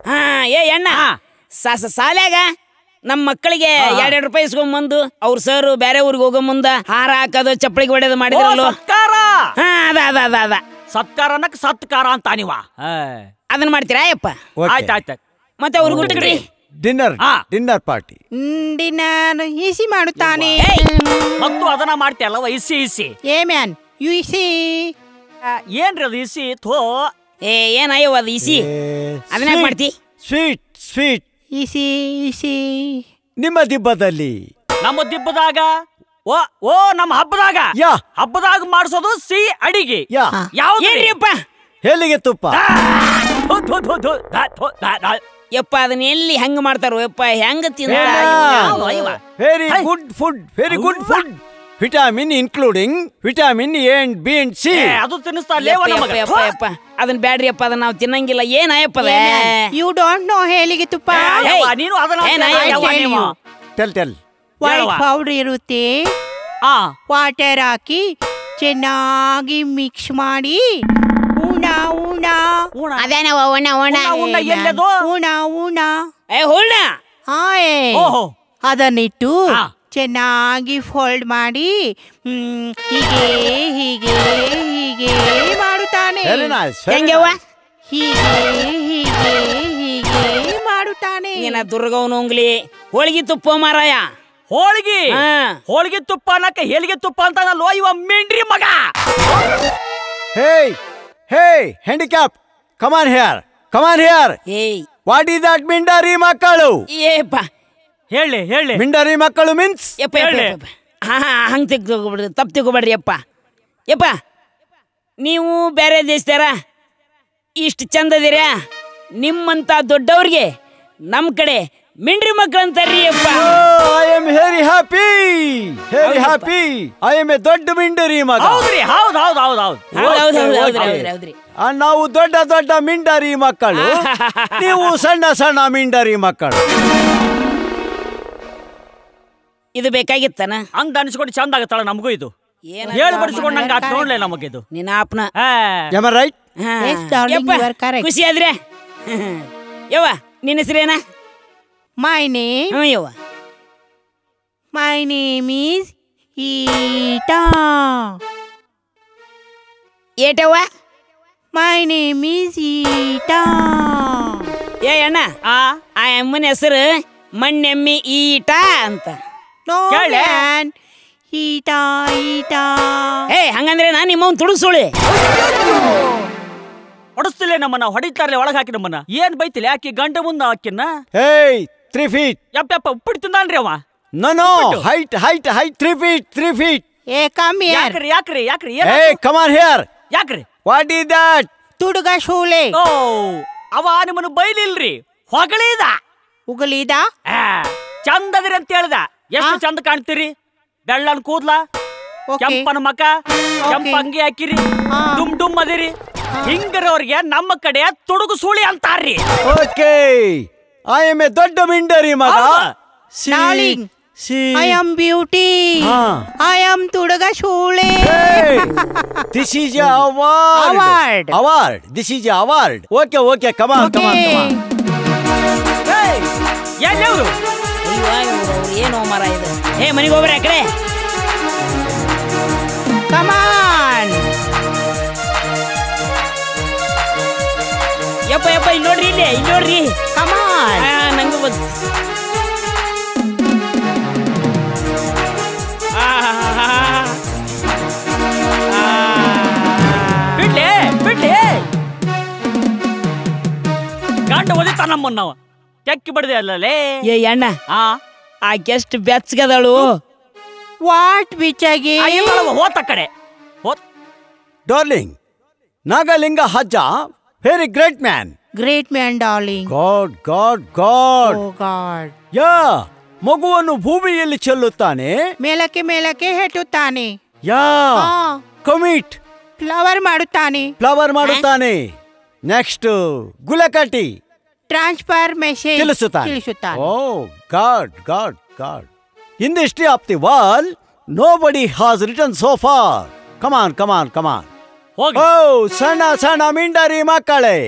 S6: ಹಾ ಏ ಅಣ್ಣ.
S1: ಸಾಸ
S6: ಸ- ಸ- ಸಾಲ್ಯಾಗ ನಮ್ಮ ಮಕ್ಕಳಿಗೆ ಎರಡೆರಡು ರೂಪಾಯಿ ಇಸ್ಕೊಂಬಂದು ಅವ್ರ ಸರ್ ಬೇರೆ ಊರಿಗೆ ಹೋಗೋ ಮುಂದ ಹಾರ ಹಾಕೋದು ಚಪ್ಪಳಿಗೆ ಹೊಡೆದು
S1: ಮಾಡಿದ್ರಲ್ಲ?
S6: ಮಾಡಿದ್ರಲ್ಲೋ
S1: ಸತ್ಕಾರ.
S6: ಹಾ ಅದ ಅದ ಅದ ಅದ.
S1: ಸತ್ಕಾರ ಅನ್ನಕ್ ಸತ್ಕಾರ ಅಂತ ನೀವ.
S6: ಅದನ್ನ ಮಾಡ್ತೀರಾ? ಅಯ್ಯಪ್ಪ.
S1: ಆಯ್ತು ಆಯ್ತು
S6: ಮತ್ತೆ ಅವ್ರಿಗೆ ಊಟಕ್ರಿ
S7: ಡಿನ್ನರ್
S1: ಹಾ.
S7: ಡಿನ್ನರ್ ಪಾರ್ಟಿ
S4: ನಾನು ಇಸಿ ಮಾಡುತ್ತಾನೆ.
S1: ಮತ್ತು ಅದನ್ನ ಮಾಡ್ತೀಯಲ್ಲವ ಇಸಿ ಇಸಿ
S4: ಏ ಮ್ಯಾನ್ ಯು ಇಸಿ
S1: ಏನ್ರಿ ಅದು ಇಸಿ ಥೋ.
S6: ಏ ಏನಾಯ್ವ ಅದು ಇಸಿ ಅದನ್ನ ಮಾಡ್ತಿ?
S7: ಸ್ವೀಟ್ ಸ್ವೀಟ್
S4: ಇಸಿ ಇಸಿ
S7: ನಿಮ್ಮ ದಿಬ್ಬದಲ್ಲಿ.
S1: ನಮ್ಮ ದಿಬ್ಬದಾಗ? ಓ ಓ ನಮ್ಮ ಹಬ್ಬದಾಗ?
S7: ಯಾ.
S1: ಹಬ್ಬದಾಗ ಮಾಡಿಸೋದು ಸಿ ಅಡಿಗೆ.
S7: ಯಾ.
S1: ಯಾವ
S6: ಹೇಳಿಗೆ
S7: ಹೇಲಿಗೆ ತುಪ್ಪ.
S6: ಯಪ್ಪ ಅದನ್ನ ಎಲ್ಲಿ ಹೆಂಗ್ ಮಾಡ್ತಾರೋ? ಯಪ್ಪ ಹೆಂಗ
S7: very good food very good food vitamin including vitamin A and B and C
S1: ಅದು ತಿನ್ನಿಸ್ತಾ ಲೇವ ನಮಗ?
S6: ಯಪ್ಪ ಅದನ್ನ ಬ್ಯಾಡ್ರಿ ಅಪ್ಪ ಅದನ್ನ ನಾವು ತಿನ್ನಂಗಿಲ್ಲ. ಏನಾಯಪ್ಪ
S4: ಯು ಡೋಂಟ್ ನೋ ಹೇಳಿಗೆ ತುಪ್ಪ.
S1: ನೀನು ಅದನ್ನ.
S7: ಟೆಲ್ ಟೆಲ್
S4: ವೈಟ್ ಪೌಡರ್ ಇರುತ್ತೆ.
S1: ಆ.
S4: ವಾಟರ್ ಹಾಕಿ ಚೆನ್ನಾಗಿ ಮಿಕ್ಸ್ ಮಾಡಿ ಉಣ ಉಣ
S1: ಉಣ.
S6: ಅದೇನವ ಒಣ ಒಣ
S1: ಉಣ, ಉಣ, ಎಲ್ಲದು?
S4: ಉಣ ಉಣ
S6: ಏ ಹುಣ
S4: ಹಾಯ್.
S1: ಓಹೋ.
S4: ಅದನ್ನಿಟ್ಟು ಚೆನ್ನಾಗಿ ಫೋಲ್ಡ್ ಮಾಡಿ ಹೀಗೆ ಹೀಗೆ ಹೀಗೆ ಮಾಡುತ್ತಾನೆ. ಹೀಗೆ ಹೀಗೆ ಹೀಗೆ ಮಾಡುತ್ತಾನೆ.
S6: ಏನ ದುರ್ಗವನು ಉಂಗ್ಲಿ. ಹೋಳಿಗೆ ತುಪ್ಪ ಮಾರಾಯ.
S1: ಹೋಳಿಗೆ?
S6: ಹಾ.
S1: ಹೋಳಿಗೆ ತುಪ್ಪ ಅನ್ನಕ್ಕೆ ಹೇಲಿಗೆ ತುಪ್ಪ ಅಂತಾನಲ್ವ ಇವ ಮಿಂಡ್ರಿ ಮಗ.
S7: Hey hey handicap come on here come on here
S6: hey
S7: what is that ಮಿಂಡಾರಿ ಮಕ್ಕಳು
S6: ಏಪ್ಪ
S1: ಹೇಳಿ ಹೇಳಿ.
S7: ಮಿಂಡಾರಿ ಮಕ್ಕಳು ಮೀನ್ಸ್
S6: ಯಪ್ಪ
S1: ಹೇಳಿ.
S6: ಹಾ ಹಾ ಹಂಗೆ ತೆಗ್ದುಕೊಬಿಡ್ರಿ ತಪ್ಪು ತೆಗೋಬೇಡ್ರಿ ಯಪ್ಪ. ಯಪ್ಪ ನೀವು ಬೇರೆ ದೇಶದಾರ ಇಷ್ಟು ಚಂದದಿರ? ನಿಮ್ಮಂತ ದೊಡ್ಡವ್ರಿಗೆ ನಮ್ಮ ಕಡೆ ಮಿಂಡ್ರಿ ಮಕ್ಕಳು ಅಂತಾರ್ರಿ ಯಪ್ಪ
S7: I am very happy very happy I am a ದೊಡ್ಡ ಮಿಂಡರಿ ಮಗ.
S1: ಹೌದ್ರಿ ಹೌದ್ ಹೌದ್ ಹೌದ್ ಹೌದ್.
S6: ಹೌದ್ ಹೌದ್ ಹೌದ್ ಹೌದ್ರಿ
S7: ನಾವು ದೊಡ್ಡ ದೊಡ್ಡ ಮಿಂಡರಿ ಮಕ್ಕಳು. ನೀವು ಸಣ್ಣ ಸಣ್ಣ ಮಿಂಡರಿ ಮಕ್ಕಳು.
S6: ಇದು ಬೇಕಾಗಿತ್ತನ?
S1: ಹಂಗ ಅನ್ಸ್ಕೊಂಡು ಚಂದ ಆಗತ್ತಳ ನಮಗೂ ಇದು.
S6: ಏನ
S1: ಹೇಳಿ ಬಡಿಸ್ಕೊಂಡಂಗ ಆತ್ ನೋಡ್ಲೆ ನಮಗಿದು
S6: ನಿನ್ನ ಆಪ್ನ.
S7: ರೈಟ್
S6: ಖುಷಿ ಆದ್ರೆ? ಯವ್ವ ನಿನ್ನ ಹೆಸರೇನ?
S4: ಮೈ ನೇಮ್
S6: ಹ್ಞೂ ಯವ್ವ.
S4: ಮೈ ನೇಮ್ ಈಸ್ ಈಟಾ
S6: ಏಟವ್ವ?
S4: ಮೈ ನೇಮ್ ಈಸ್ ಈಟಾ
S6: ಏ ಅಣ್ಣ.
S1: ಆ?
S6: ಆ ಅಮ್ಮನ ಹೆಸರು ಮಣ್ಣೆಮ್ಮಿ ಈಟ ಅಂತ.
S4: No ಈಟಾ ಈಟಾ
S6: ಏ ಹಂಗಂದ್ರೆ ನಾನು ನಿಮ್ಮವ್ನ ತುಡುಗ್ಸೋಳಿ.
S1: ಹೊಡಿಸ್ತಿಲ್ಲ ನಮ್ಮನ್ನ ಹೊಡಿತಾರಲ್ಲ ಒಳಗೆ ಹಾಕಿ ನಮ್ಮನ್ನ. ಏನ್ ಬೈತಿಲ್ಲ ಆಕಿ ಗಂಡ ಮುಂದ ಆಕಿನ್ನ
S7: ಹೇಯ್ ತ್ರೀ ಫೀಟ್
S1: ಯಪ್ಪ ಯಪ್ಪ ಉಪ್ಪಿಟ್ಟು ತಿಂದಾನ್ರಿ ಅವ?
S7: No no height height height three feet three feet
S4: ಏ ಕಮ್ ಹಿಯರ್
S1: ಯಾಕ್ರಿ ಯಾಕ್ರಿ ಯಾಕ್ರಿ? ಏ?
S7: ಕಮಾನ್ ಹಿಯರ್
S1: ಯಾಕ್ರಿ?
S7: ವಾಟ್ ಈಸ್ ದಟ್
S4: ತುಡುಗ ಶೂಲೆ.
S1: ಓ ಅವ ನಿಮ್ಮನ್ನು ಬೈಲಿಲ್ರಿ. ಹೊಗಳಿದ
S4: ಉಗಲಿದ
S1: ಆ, ಚಂದದಿರಿ ಅಂತ ಹೇಳ್ದ. ಎಷ್ಟು ಚಂದ ಕಾಣ್ತೀರಿ? ಬೆಳ್ಳನ್ ಕೂದ್ಲ
S4: Okay.
S1: ಕೆಂಪನ ಮಕ ಕೆಂಪ ಅಂಗಿ ಹಾಕಿರಿ
S4: ಹಾ.
S1: ಡುಮ್ ಡುಮ್ ಅದಿರಿ. ಹಿಂಗರವ್ರಿಗೆ ನಮ್ಮ ಕಡೆ ತುಡುಗು ಸುಳಿ ಅಂತಾರ್ರಿ.
S7: ಓಕೆ ಐ ಆಮ್ ಎ ದೊಡ್ಡ ಮಿಂಡರಿ ಮಗ
S1: ಹೌದಾ?
S7: See
S4: Darling,
S7: see
S4: I am beauty
S7: ಹಾ.
S4: ಐ ಆಮ್ ತುಡುಗ ಶೂಳೆ
S7: this is award
S4: Award.
S7: Award this is award okay okay come on come on come on
S1: ಏಯ್, ಎಲ್ಲಿವ್ರು
S6: ಅಯ್ಯೋ ಇವ್ರು ಅವ್ರು ಏನು ಮರ ಇದು ಏ ಮನೆಗೆ ಹೋಗ್ರಿ ಆ ಕಡೆ
S4: ಕಮಾನ್
S6: ಯಪ್ಪ ಯಪ್ಪ ಇಲ್ಲಿ ನೋಡ್ರಿ ಇಲ್ಲಿ ಇಲ್ಲಿ ನೋಡ್ರಿ
S4: ಕಮಾನ್
S6: ಆ, ನಂಗೂ ಆ,
S1: ಬಿಡ್ಲಿ ಬಿಡ್ಲಿ ಗಂಡ ಒದಿತ ನಮ್ಮನ್ನವ ಕೆಕ್ಕಿ ಬಡ್ದೆ ಅಲ್ಲಲೇ
S6: ಏ ಅಣ್ಣ
S1: ಆ
S6: ಆಕೆಷ್ಟು ಬೆಚ್ಚಗದಳು
S4: ವಾಟ್ ಬಿಚ್ಚಾಗಿ
S1: ಹೋತ ಕಡೆ
S7: darling Nagalinga ಹಜ್ಜ very great man
S4: great man
S7: god god god
S4: oh god
S7: ಯಾ ಮಗುವನ್ನು ಭೂಮಿಯಲ್ಲಿ ಚೆಲ್ಲುತ್ತಾನೆ?
S4: ಮೇಲಕ್ಕೆ ಮೇಲಕ್ಕೆ ಹೆಟ್ಟುತ್ತಾನೆ
S7: ಯಾ ಕಮಿಟ್
S4: ಫ್ಲವರ್ ಮಾಡುತ್ತಾನೆ.
S7: ಫ್ಲವರ್ ಮಾಡುತ್ತಾನೆ. ನೆಕ್ಸ್ಟ್ ಗುಲಕಟಿ
S4: ಟ್ರಾನ್ಸ್ಫರ್ ಮೆಸೇಜ್
S7: ತಿಳಿಸುತ್ತಾನೆ.
S4: ತಿಳಿಸುತ್ತಾನೆ.
S7: ಓ god god god in the history of the world nobody has return so far come on come on come on
S1: ಹೋಗಿ.
S7: ಓ ಸಣ್ಣ ಸಣ್ಣ ಮಿಂಡರಿ ಮಕ್ಕಳೇ.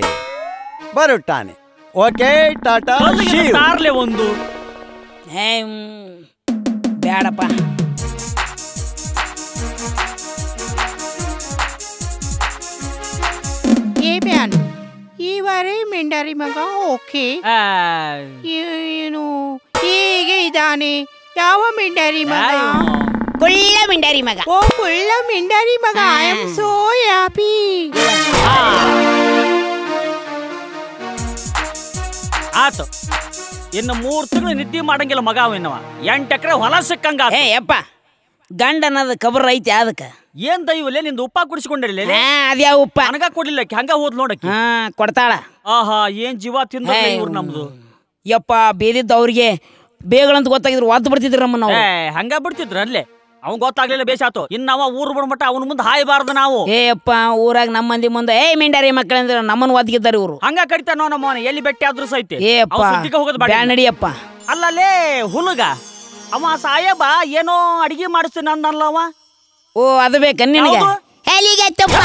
S7: ಬರುತ್ತಾನೆ. Okay tata Shiv.
S1: ಒಂದು.
S6: ಬೇಡಪ್ಪ ಬ್ಯಾಡಪ್ಪ.
S4: ಏ ಈ ಇವರೇ ಮಿಂಡರಿ ಮಗ ಓಕೆ.
S1: ಆ,
S4: ಏನು ಹೀಗೆ ಇದ್ದಾನೆ. ಯಾವ ಮಿಂಡರಿ ಮಗ?
S6: ಕುಳ್ಳ ಮಿಂಡಾರಿ ಮಗ
S4: ಓ ಕುಳ್ಳ ಮಿಂಡಾರಿ ಮಗ ಐ ಆಮ್ ಸೋ ಹ್ಯಾಪಿ.
S1: ಆತು ಇನ್ನು ಮೂರು ತಿಂಗಳು ನಿದ್ದೆ ಮಾಡಂಗಿಲ್ಲ ಮಗ ಅವ ಇನ್ನವ ಎಂಟು ಎಕರೆ ಹೊಲ ಸಿಕ್ಕಂಗ
S6: ಏ ಯಪ್ಪ ಗಂಡ ಅನ್ನೋದು ಕಬರ್ ಐತಿ ಅದಕ್ಕೆ
S1: ಏನ್ ದೈವಲ್ಲೇ ನಿಂದು ಉಪ್ಪ ಕುಡಿಸ್ಕೊಂಡಿರ್ಲಿ
S6: ಹಾ ಅದ್ಯಾವ ಉಪ್ಪ
S1: ನನಗ ಕೊಡ್ಲಿಲ್ಲ ಹಂಗ ಹೋದ್ ನೋಡಿ
S6: ಹಾ ಕೊಡ್ತಾಳ
S1: ಆಹಾ ಏನ್ ಜೀವ ತಿಂದ. ಇವ್ರು ನಮ್ದು
S6: ಯಪ್ಪ ಬೇದಿದ್ದ ಅವ್ರಿಗೆ ಬೇಗಳಂತ ಗೊತ್ತಾಗಿದ್ರು ಒದ್ದು ಬಿಡ್ತಿದ್ರು ನಮ್ಮನ್ನ.
S1: ಹಂಗ ಬಿಡ್ತಿದ್ರ ಅಲ್ಲೇ ಅವ್ನ್ ಗೊತ್ತಾಗ್ಲಿಲ್ಲ ಬೇಸಾತು ಇನ್ನ ಅವ ಊರ್ ಬಿಡ್ಮಟ್ಟ ಅವನ ಮುಂದೆ ಹಾಯಬಾರ್ದು ನಾವು.
S6: ಏ ಅಪ್ಪ ಊರಾಗ ನಮ್ಮ ಮಂದಿ ಮುಂದೆ ಏ ಮಿಂಡಾರಿ ಮಕ್ಕಳಂದ್ರೆ ನಮ್ಮನ್ನು ಒದ್ಗಿದ್ದಾರೆ ಇವರು.
S1: ಹಂಗ ಕಡಿತಾನೋ ನಮ್ಮ ಎಲ್ಲಿ ಬೆಟ್ಟಿ ಆದ್ರೂ ಸೈತೆ
S6: ಏ ಅಪ್ಪ
S1: ಅವ್ನ್ ಸುದ್ದಿಗೆ ಹೋಗೋದು ಬೇಡ.
S6: ಬ್ಯಾಡ್ ನಡಿಯಪ್ಪ
S1: ಅಲ್ಲಲ್ಲೇ ಹುಲಗ ಅವ ಸಾಯಬ ಏನೋ ಅಡಿಗೆ ಮಾಡಿಸ್ತೀನಿ ಅಂದಲ್ಲ ಅವ
S6: ಓ ಅದು ಬೇಕ ನಿನಗೆ.
S1: ಯಾವ್ದು?
S6: ತುಪ್ಪ